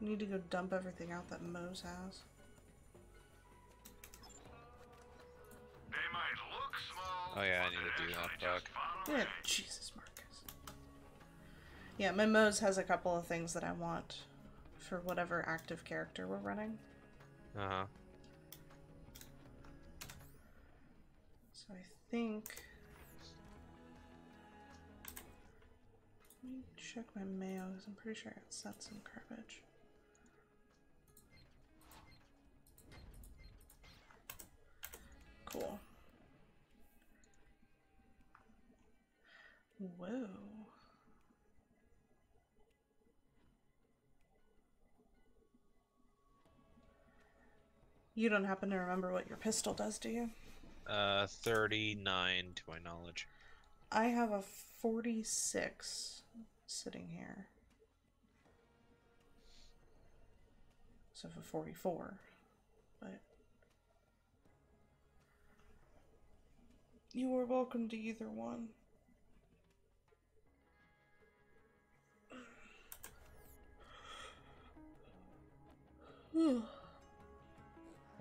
Need to go dump everything out that Moze has. Oh yeah, I need to do that. Fuck. Yeah, Jesus, Marcus. Yeah, my Moze has a couple of things that I want for whatever active character we're running. Uh huh. So I think. Let me check my mail because I'm pretty sure I got sent some garbage. Cool. Whoa. You don't happen to remember what your pistol does, do you? Uh, 39 to my knowledge. I have a 46 sitting here. So a 44. But. You are welcome to either one.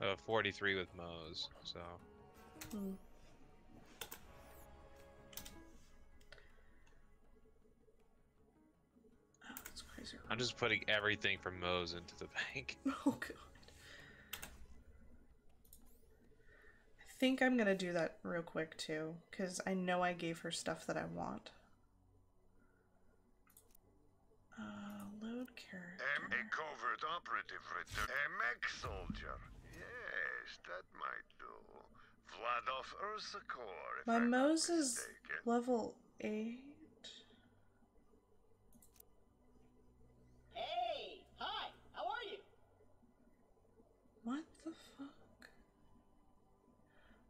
Uh, 43 with Moze, so. Hmm. Oh, that's crazy. I'm just putting everything from Moze into the bank. Oh god. I think I'm gonna do that real quick too, because I know I gave her stuff that I want. Uh, character. Um, a covert operative return. A mech soldier. Yes, that might do. Vladov Ursakor. if My I'm Moze is level 8. Hey, hi, how are you? What the fuck?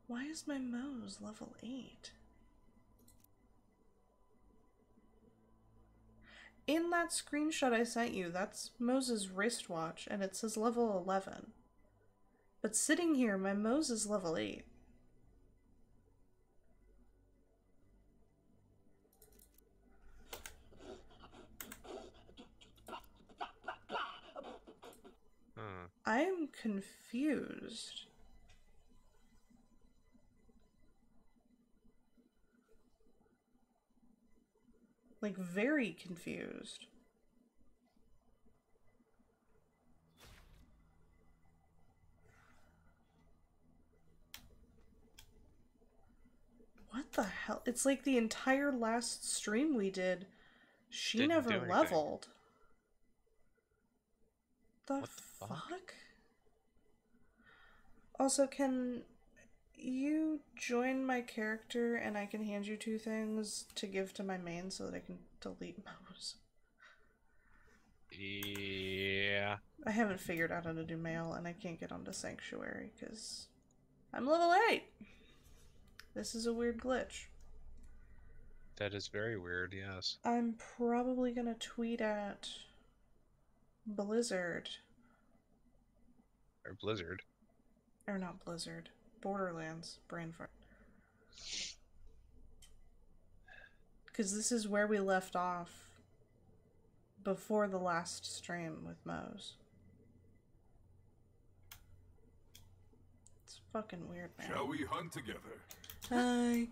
Why is my Moze level 8? In that screenshot I sent you, that's Moze's wristwatch, and it says level 11. But sitting here, my Moze's level 8. Hmm. I am confused. Like, very confused. What the hell? It's like the entire last stream we did, she Didn't never leveled. The, What the fuck? fuck? Also, can you join my character and I can hand you two things to give to my main so that I can delete Mouse? Yeah. I haven't figured out how to do mail and I can't get onto Sanctuary because I'm level 8! This is a weird glitch. That is very weird, yes. I'm probably gonna tweet at Blizzard. Or Blizzard. Or not Blizzard. Borderlands. Brain fart. Because this is where we left off before the last stream with Moze. It's fucking weird, man. Shall we hunt together? Hi.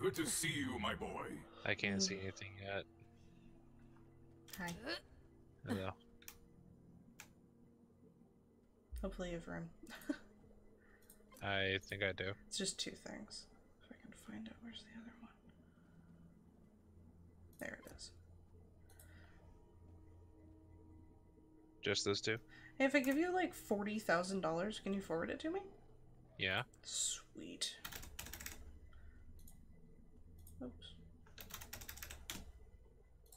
Good to see you, my boy. I can't see anything yet. Hi. Hello. Hopefully you have room. I think I do. It's just two things. If I can find it, where's the other one? There it is. Just those two? Hey, if I give you like forty thousand dollars, can you forward it to me? Yeah. Sweet. Oops.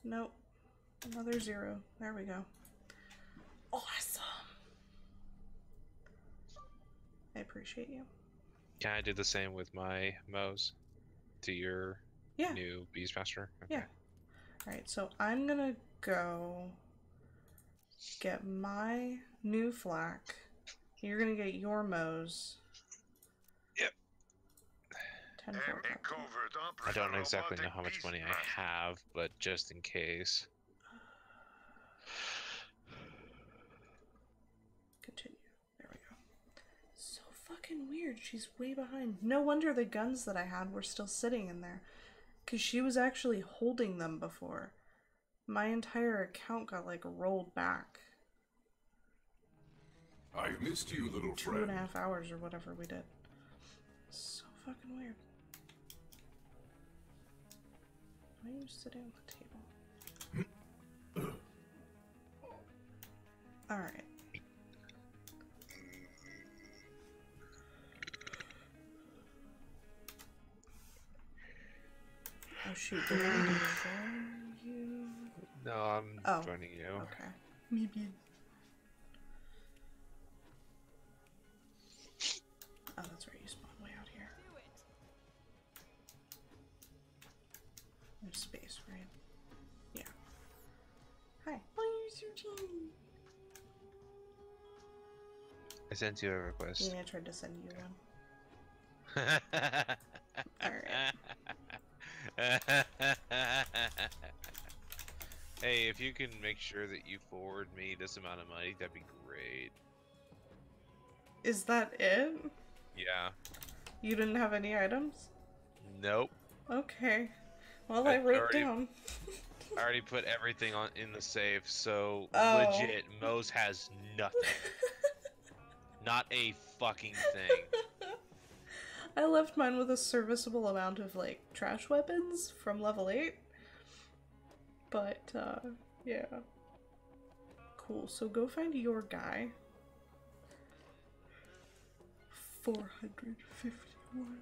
Nope. Another zero. There we go. Awesome. I appreciate you. Can I do the same with my Moze to your Yeah. new Beastmaster? Okay. Yeah. Alright, so I'm gonna go get my new FL4K. You're gonna get your Moze. Yep. Ten four a covert I don't exactly know how much money I have, but just in case. Continue. There we go. So fucking weird. She's way behind. No wonder the guns that I had were still sitting in there. Because she was actually holding them before. My entire account got like rolled back. I've missed you, little Two and a friend. half hours or whatever we did. So fucking weird. Why are you sitting at the table? Alright. Oh shoot, did I join you? No, I'm Oh, joining you. Okay. Maybe. Oh, that's right, you spawn way out here. There's space, right? Yeah. Hi. Why are you so teeny? I sent you a request. Yeah, I tried to send you one. hey, if you can make sure that you forward me this amount of money, that'd be great. Is that it? Yeah. You didn't have any items? Nope. Okay. Well, I I wrote already- down. I already put everything on in the safe, so Oh. legit, Moze has nothing. Not a fucking thing. I left mine with a serviceable amount of like trash weapons from level 8. But uh Yeah. Cool. So go find your guy. 451.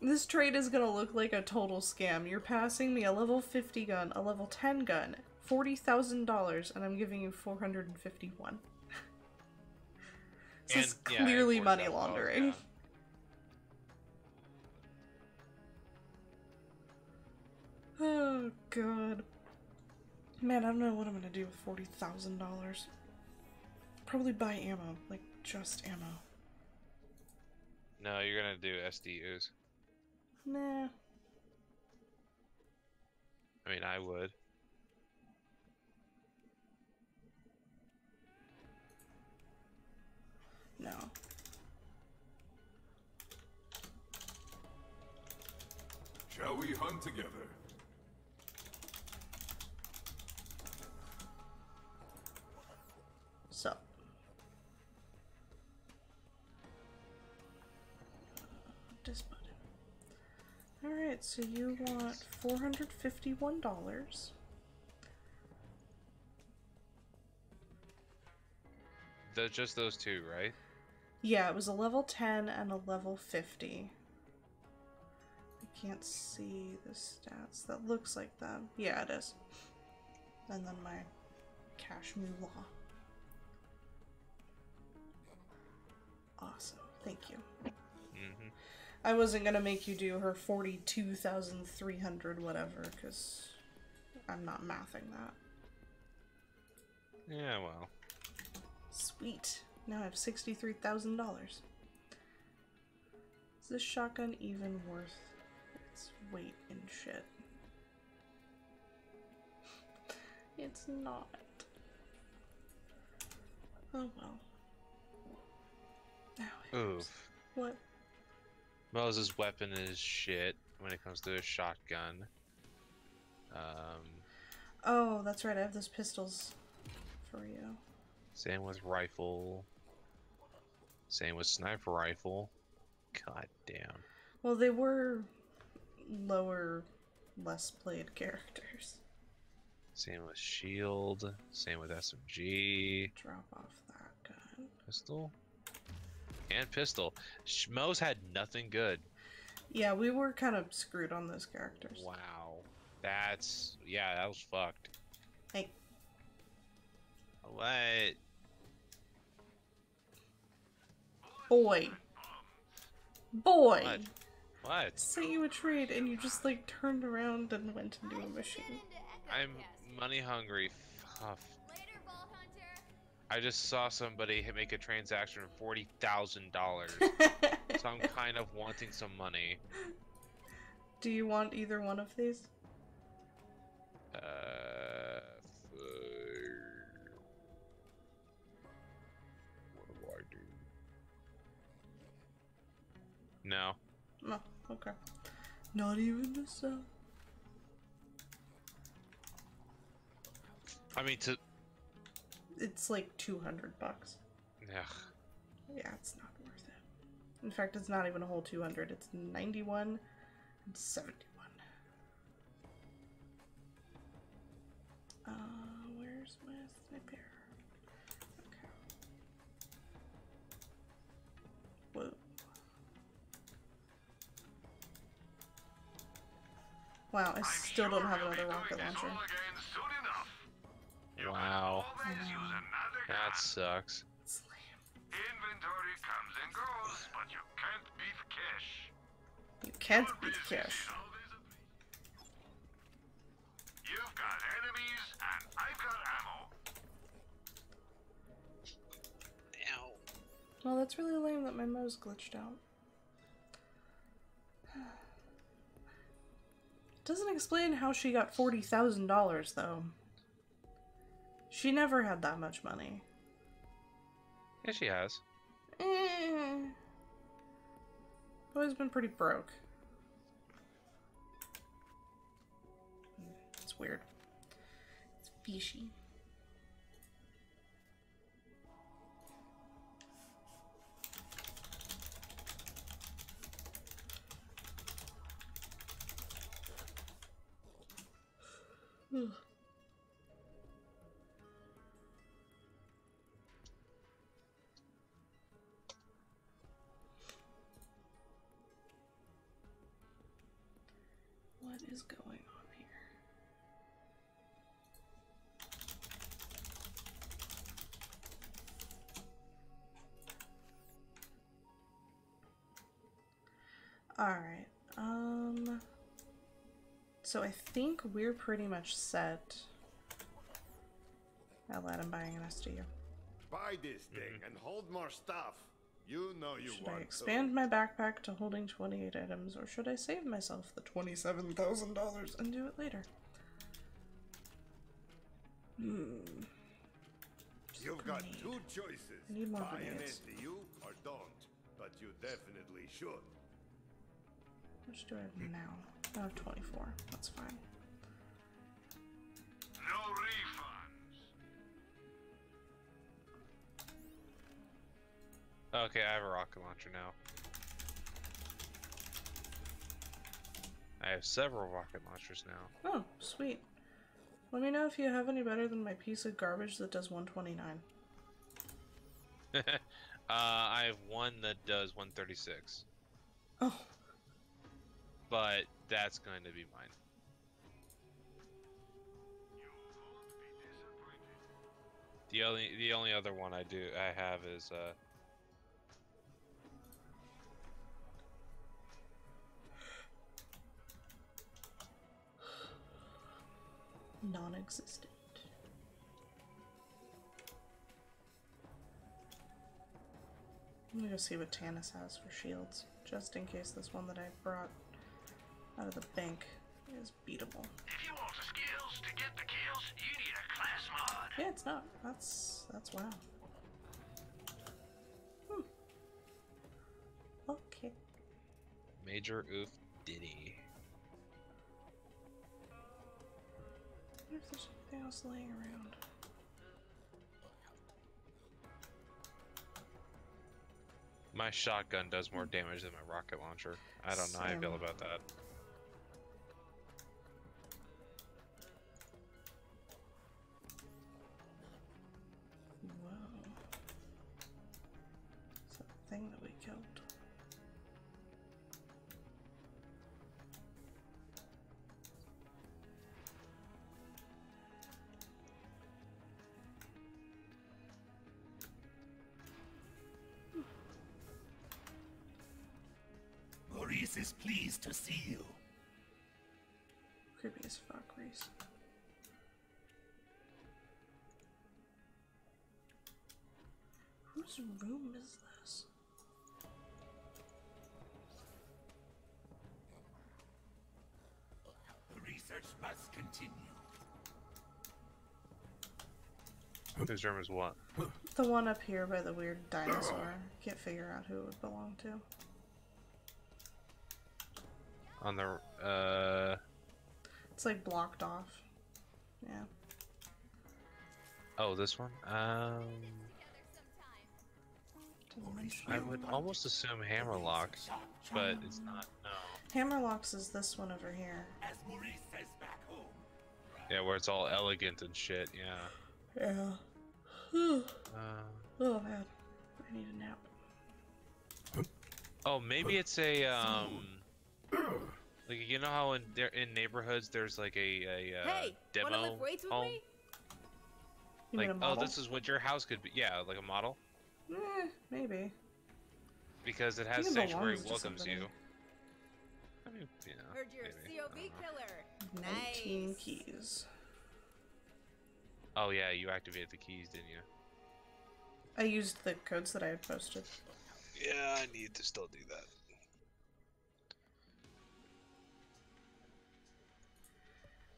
This trade is gonna look like a total scam. You're passing me a level 50 gun, a level 10 gun, $40,000, and I'm giving you 451. This is And- yeah, and clearly $40,000, money laundering. yeah. Oh god. Man, I don't know what I'm gonna do with forty thousand dollars. Probably buy ammo, like just ammo. No, you're gonna do SDUs. Nah. I mean, I would. No. Shall we hunt together? So. This button. Alright, so you want four hundred fifty-one dollars. The, just those two, right? Yeah, it was a level 10 and a level 50. I can't see the stats. That looks like them. Yeah, it is. And then my cash moolah. Awesome. Thank you. Mm-hmm. I wasn't gonna make you do her 42,300 whatever, because I'm not mathing that. Yeah, well. Sweet. Now I have $63,000. Is this shotgun even worth its weight in shit? It's not. Oh well. Oof. what? Moze's weapon is shit when it comes to a shotgun. Um, Oh, that's right. I have those pistols for you. same with rifle. Same with sniper rifle. God damn. Well, they were lower, less played characters. Same with shield. Same with SMG. Drop off that gun. Pistol. And pistol. Schmoes had nothing good. Yeah, we were kind of screwed on those characters. Wow. That's yeah, that was fucked. Hey. What? Boy. Boy. What? What? Sent you a trade and you just like turned around and went into a machine. I'm money hungry. Fuck. I just saw somebody make a transaction for forty thousand dollars, so I'm kind of wanting some money. Do you want either one of these? Uh, No. No. Okay. Not even the sub. I mean to. It's like 200 bucks. Ugh. Yeah, it's not worth it. In fact, it's not even a whole 200. It's 91 and 71. Uh, Wow, I still don't have another rocket launcher. Wow. That sucks. Inventory comes and goes, but you can't beat cash. You can't beat cash. You've got enemies, and I've got ammo. Well, that's really lame that my mouse glitched out. Doesn't explain how she got $40,000 though. She never had that much money. Yeah, she has. Eh. Always been pretty broke. It's weird. It's fishy. What is going on here? Alright, um... So I think we're pretty much set. I'll let him buying an SDU. Buy this thing and hold more stuff. You know you Should want I expand my backpack to holding 28 items, or should I save myself the $27,000 and do it later? Hmm. to. You've got two choices. I need more Buy an. SDU or don't. But you definitely should. How much do I have now? I have 24. That's fine. No refunds. Okay, I have a rocket launcher now. I have several rocket launchers now. Oh, sweet. Let me know if you have any better than my piece of garbage that does 129. uh, I have one that does 136. Oh. But that's going to be mine. The only the only other one I do I have is uh Non-existent. I'm gonna go see what Tannis has for shields, just in case this one that I brought out of the bank is beatable. If you want the skills to get the kills, you need a class mod. Yeah, it's not. That's that's wow. Hmm. Okay. Major Oof Diddy. I wonder if there's anything else laying around. My shotgun does more damage than my rocket launcher. I don't know how I feel about that. Whose room is this? The research must continue. Whose room is what? The one up here by the weird dinosaur. Can't figure out who it would belong to. On the uh It's like blocked off. Yeah. oh this one? Um I would almost assume Hammerlock, but it's not no. Hammerlocks is this one over here. As Maurice says back home. Yeah, where it's all elegant and shit, yeah. Yeah. Uh, oh man. I need a nap. oh, maybe it's a um like you know how in there in neighborhoods there's like a a uh, Hey, demo wanna lift weights with home? me? Like oh, this is what your house could be. Yeah, like a model Eh, maybe. because it has sanctuary welcomes you. I mean, you know, Heard you're maybe. a COV killer. 19 Nice. keys. Oh yeah, you activated the keys, didn't you? I used the codes that I had posted. Yeah, I need to still do that.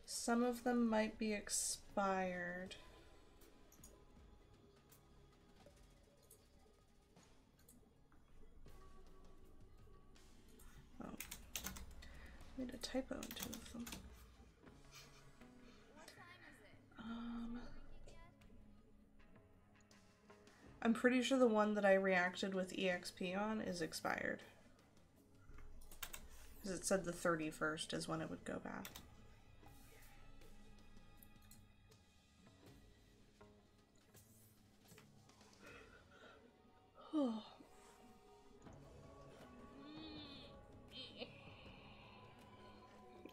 Some of them might be expired. made a typo in two of them. Um, I'm pretty sure the one that I reacted with EXP on is expired. Because it said the 31st is when it would go bad. Oh.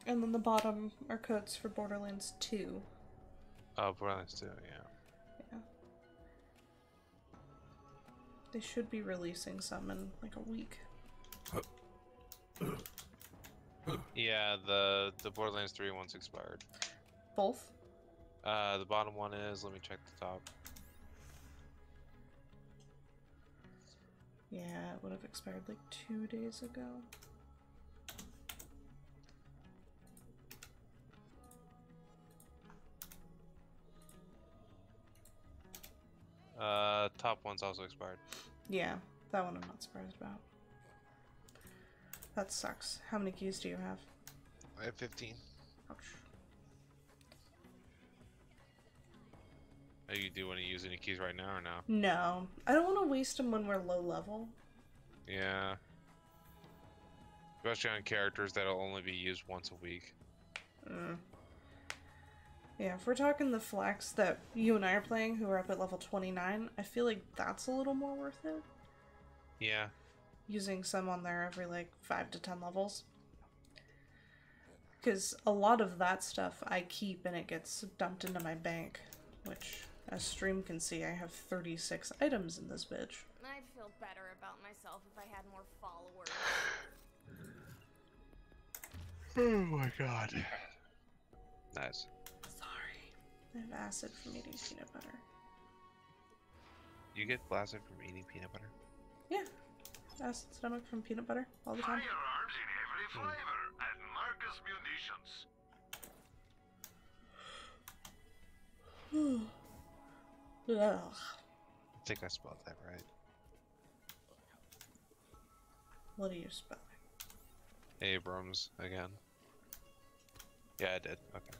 And then the bottom are codes for Borderlands 2. Oh, Borderlands 2, yeah. Yeah. They should be releasing some in like a week. Yeah, the the Borderlands 3 one's expired. Both? Uh, the bottom one is. Let me check the top. Yeah, it would have expired like two days ago. Uh, top one's also expired. Yeah, that one I'm not surprised about. That sucks. How many keys do you have? I have 15. Ouch. Oh, you do want to use any keys right now or no? No, I don't want to waste them when we're low level. Yeah. Especially on characters that'll only be used once a week. Mm. Yeah, if we're talking the FL4Ks that you and I are playing, who are up at level 29, I feel like that's a little more worth it. Yeah. Using some on there every like 5 to 10 levels. Because a lot of that stuff I keep and it gets dumped into my bank, which, as stream can see, I have 36 items in this bitch. I'd feel better about myself if I had more followers. Oh my god. Nice. I have acid from eating peanut butter. You get blasted from eating peanut butter? Yeah, acid stomach from peanut butter all the time. Firearms in every hmm. flavor at Marcus Munitions. Ugh. I think I spelled that right. What are you spelling? Abrams again. Yeah, I did. Okay.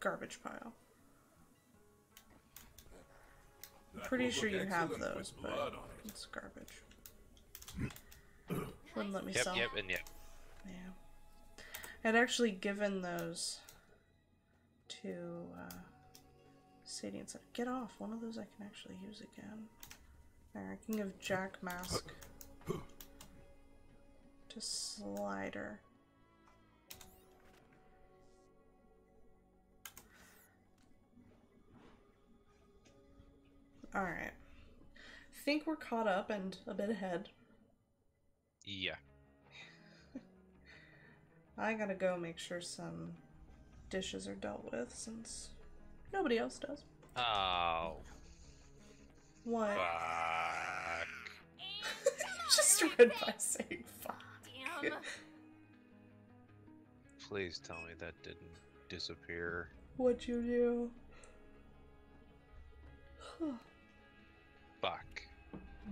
There. Garbage pile. I'm That pretty sure you have those, with but blood on it. it's garbage. Wouldn't let me Yep, sell. yep, and yep. Yeah. I'd actually given those to uh, Sadie and said, get off. One of those I can actually use again. There, I can give Jack Mask to Slider. Alright. Think we're caught up and a bit ahead. Yeah. I gotta go make sure some dishes are dealt with since nobody else does. Oh. What? Fuck. Just read by saying fuck. Damn. Please tell me that didn't disappear. What'd you do? Fuck.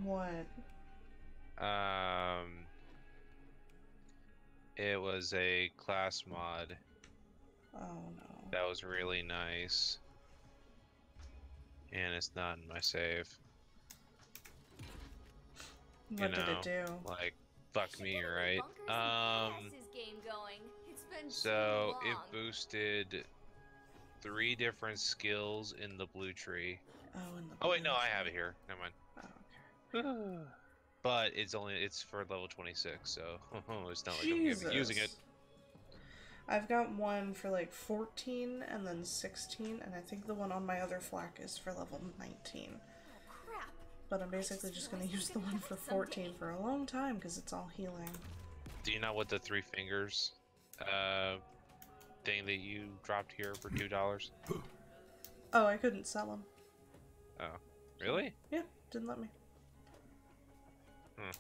what? Um. It was a class mod Oh no. that was really nice. And it's not in my save. You What did it do? Like, fuck me, right? Um. game going. It's been So it boosted three different skills in the blue tree. Oh, in the Oh wait, no, I have it here. Never mind. Oh, But it's only it's for level 26, so it's not like I'm gonna be using it. Jesus. I've got one for like 14 and then 16, and I think the one on my other FL4K is for level 19. Crap. But I'm basically just gonna use the one for 14 for a long time because it's all healing. Do you know what the three fingers uh thing that you dropped here for two dollars? Oh, I couldn't sell them. Oh, really? Yeah, didn't let me. Hmm.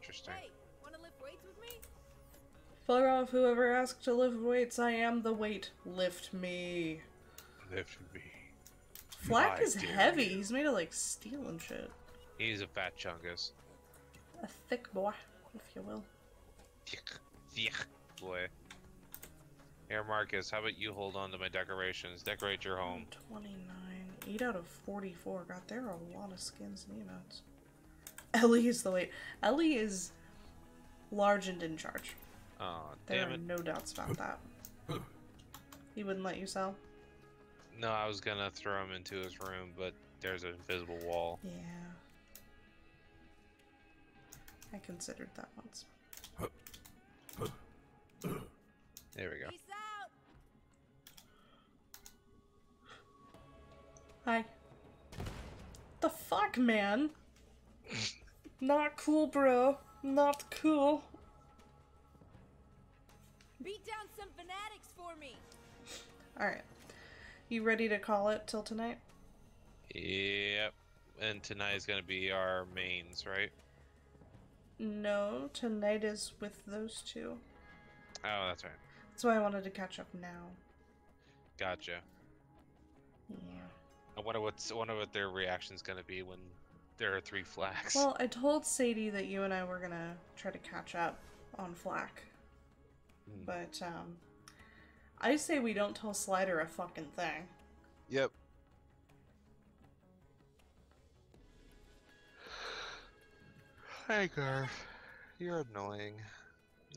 Interesting. Hey, wanna lift weights with me? Fuck off, whoever asked to lift weights. I am the weight. Lift me. Lift me. Flak I is dare heavy. you. He's made of like steel and shit. He's a fat chungus. A thick boy, if you will. Thick, thick boy. Here, Marcus. How about you hold on to my decorations? Decorate your home. 29. 8 out of 44. God, there are a lot of skins and emotes. Ellie is the weight. Ellie is large and in charge. Oh, There damn are it. no doubts about that. He wouldn't let you sell? No, I was gonna throw him into his room, but there's an invisible wall. Yeah. I considered that once. There we go. Hi. The fuck, man? Not cool, bro. Not cool. Beat down some fanatics for me. Alright. You ready to call it till tonight? Yep. And tonight is gonna be our mains, right? No, tonight is with those two. Oh, that's right. That's why I wanted to catch up now. Gotcha. Yeah. I wonder what's I wonder what their reaction's gonna be when there are three flags. Well, I told Sadie that you and I were gonna try to catch up on FL4K. Hmm. But, um, I say we don't tell Slider a fucking thing. Yep. Hey Garf. you're annoying.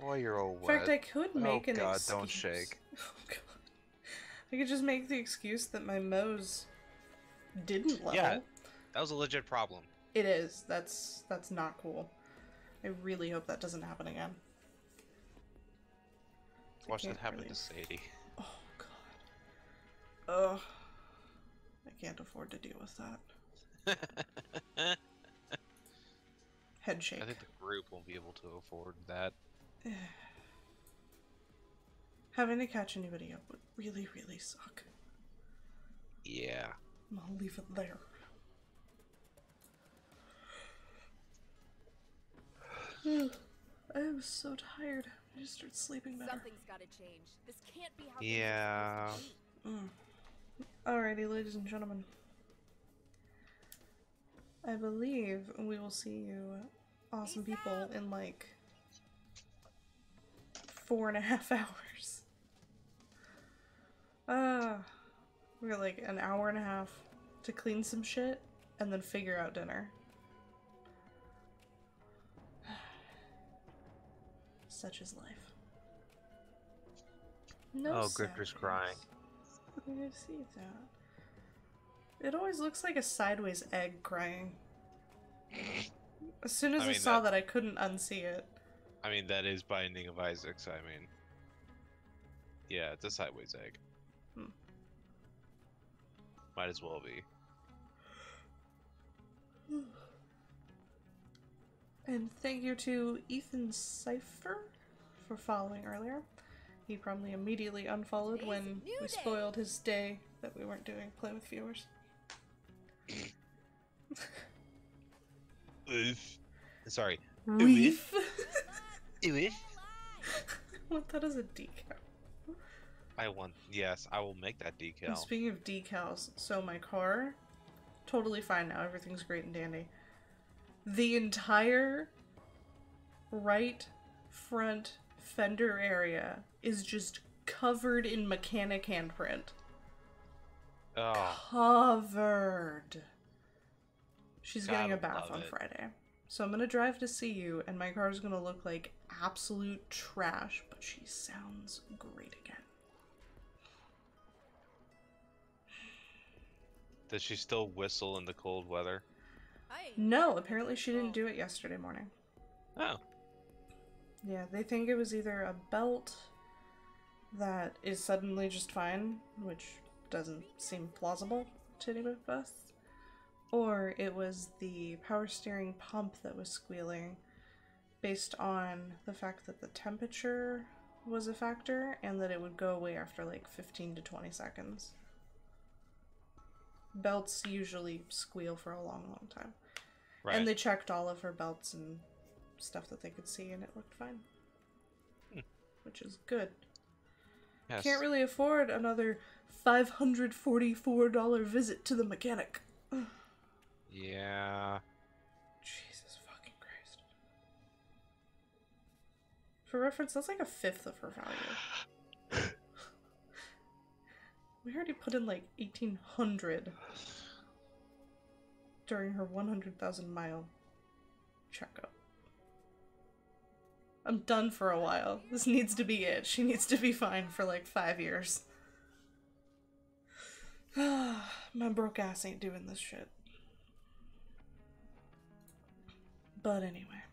Why you're all wet. In fact, I could make oh an God, excuse. don't shake. Oh, God. I could just make the excuse that my Moze didn't level. Yeah, that was a legit problem. It is. That's that's not cool. I really hope that doesn't happen again. Watch that happen really- to Sadie. Oh god. Ugh. I can't afford to deal with that. Head shake. I think the group won't be able to afford that. Having to catch anybody up would really, really suck. Yeah. I'll leave it there. I am so tired. I just start sleeping better. Something's got to change. This can't be how things are Yeah. to be. Mm. Alrighty, ladies and gentlemen. I believe we will see you awesome people in like four and a half hours. Uh, we got like an hour and a half to clean some shit and then figure out dinner. Such is life. No oh, Grifter's crying. I see that. It always looks like a sideways egg crying. As soon as I, I saw that- that, I couldn't unsee it. I mean, that is Binding of Isaac, so I mean. Yeah, it's a sideways egg. Might as well be. And thank you to Ethan Cipher for following earlier. He probably immediately unfollowed Today's when a new we day. spoiled his day that we weren't doing play with viewers. Oof. Sorry. Reef. Oof. want that as a decal. I want. Yes, I will make that And decal. speaking of decals, so my car, totally fine now. Everything's great and dandy. The entire right front fender area is just covered in mechanic handprint. Oh, Covered. She's getting a bath on it. Friday. So I'm gonna drive to see you, and my car's gonna look like absolute trash, but she sounds great again. Does she still whistle in the cold weather? No, apparently she didn't do it yesterday morning. Oh. Yeah, they think it was either a belt that is suddenly just fine, which doesn't seem plausible to any of us, or it was the power steering pump that was squealing based on the fact that the temperature was a factor and that it would go away after like 15 to 20 seconds. Belts usually squeal for a long, long time. Right. And they checked all of her belts and stuff that they could see, and it looked fine. Hmm. Which is good. Yes. Can't really afford another $544 visit to the mechanic. Yeah. Jesus fucking Christ. For reference, that's like a fifth of her value. We already put in like 1800 during her 100,000 mile checkup. I'm done for a while. This needs to be it. She needs to be fine for like five years. My broke ass ain't doing this shit. But anyway,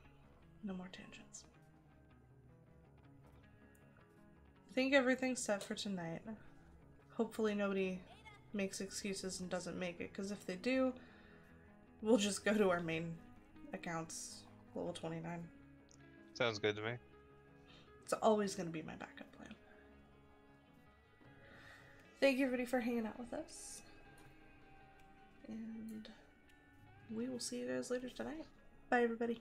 No more tangents. I think everything's set for tonight. Hopefully nobody makes excuses and doesn't make it, because if they do, we'll just go to our main accounts, level 29. Sounds good to me. It's always going to be my backup plan. Thank you, everybody, for hanging out with us. And we will see you guys later tonight. Bye, everybody.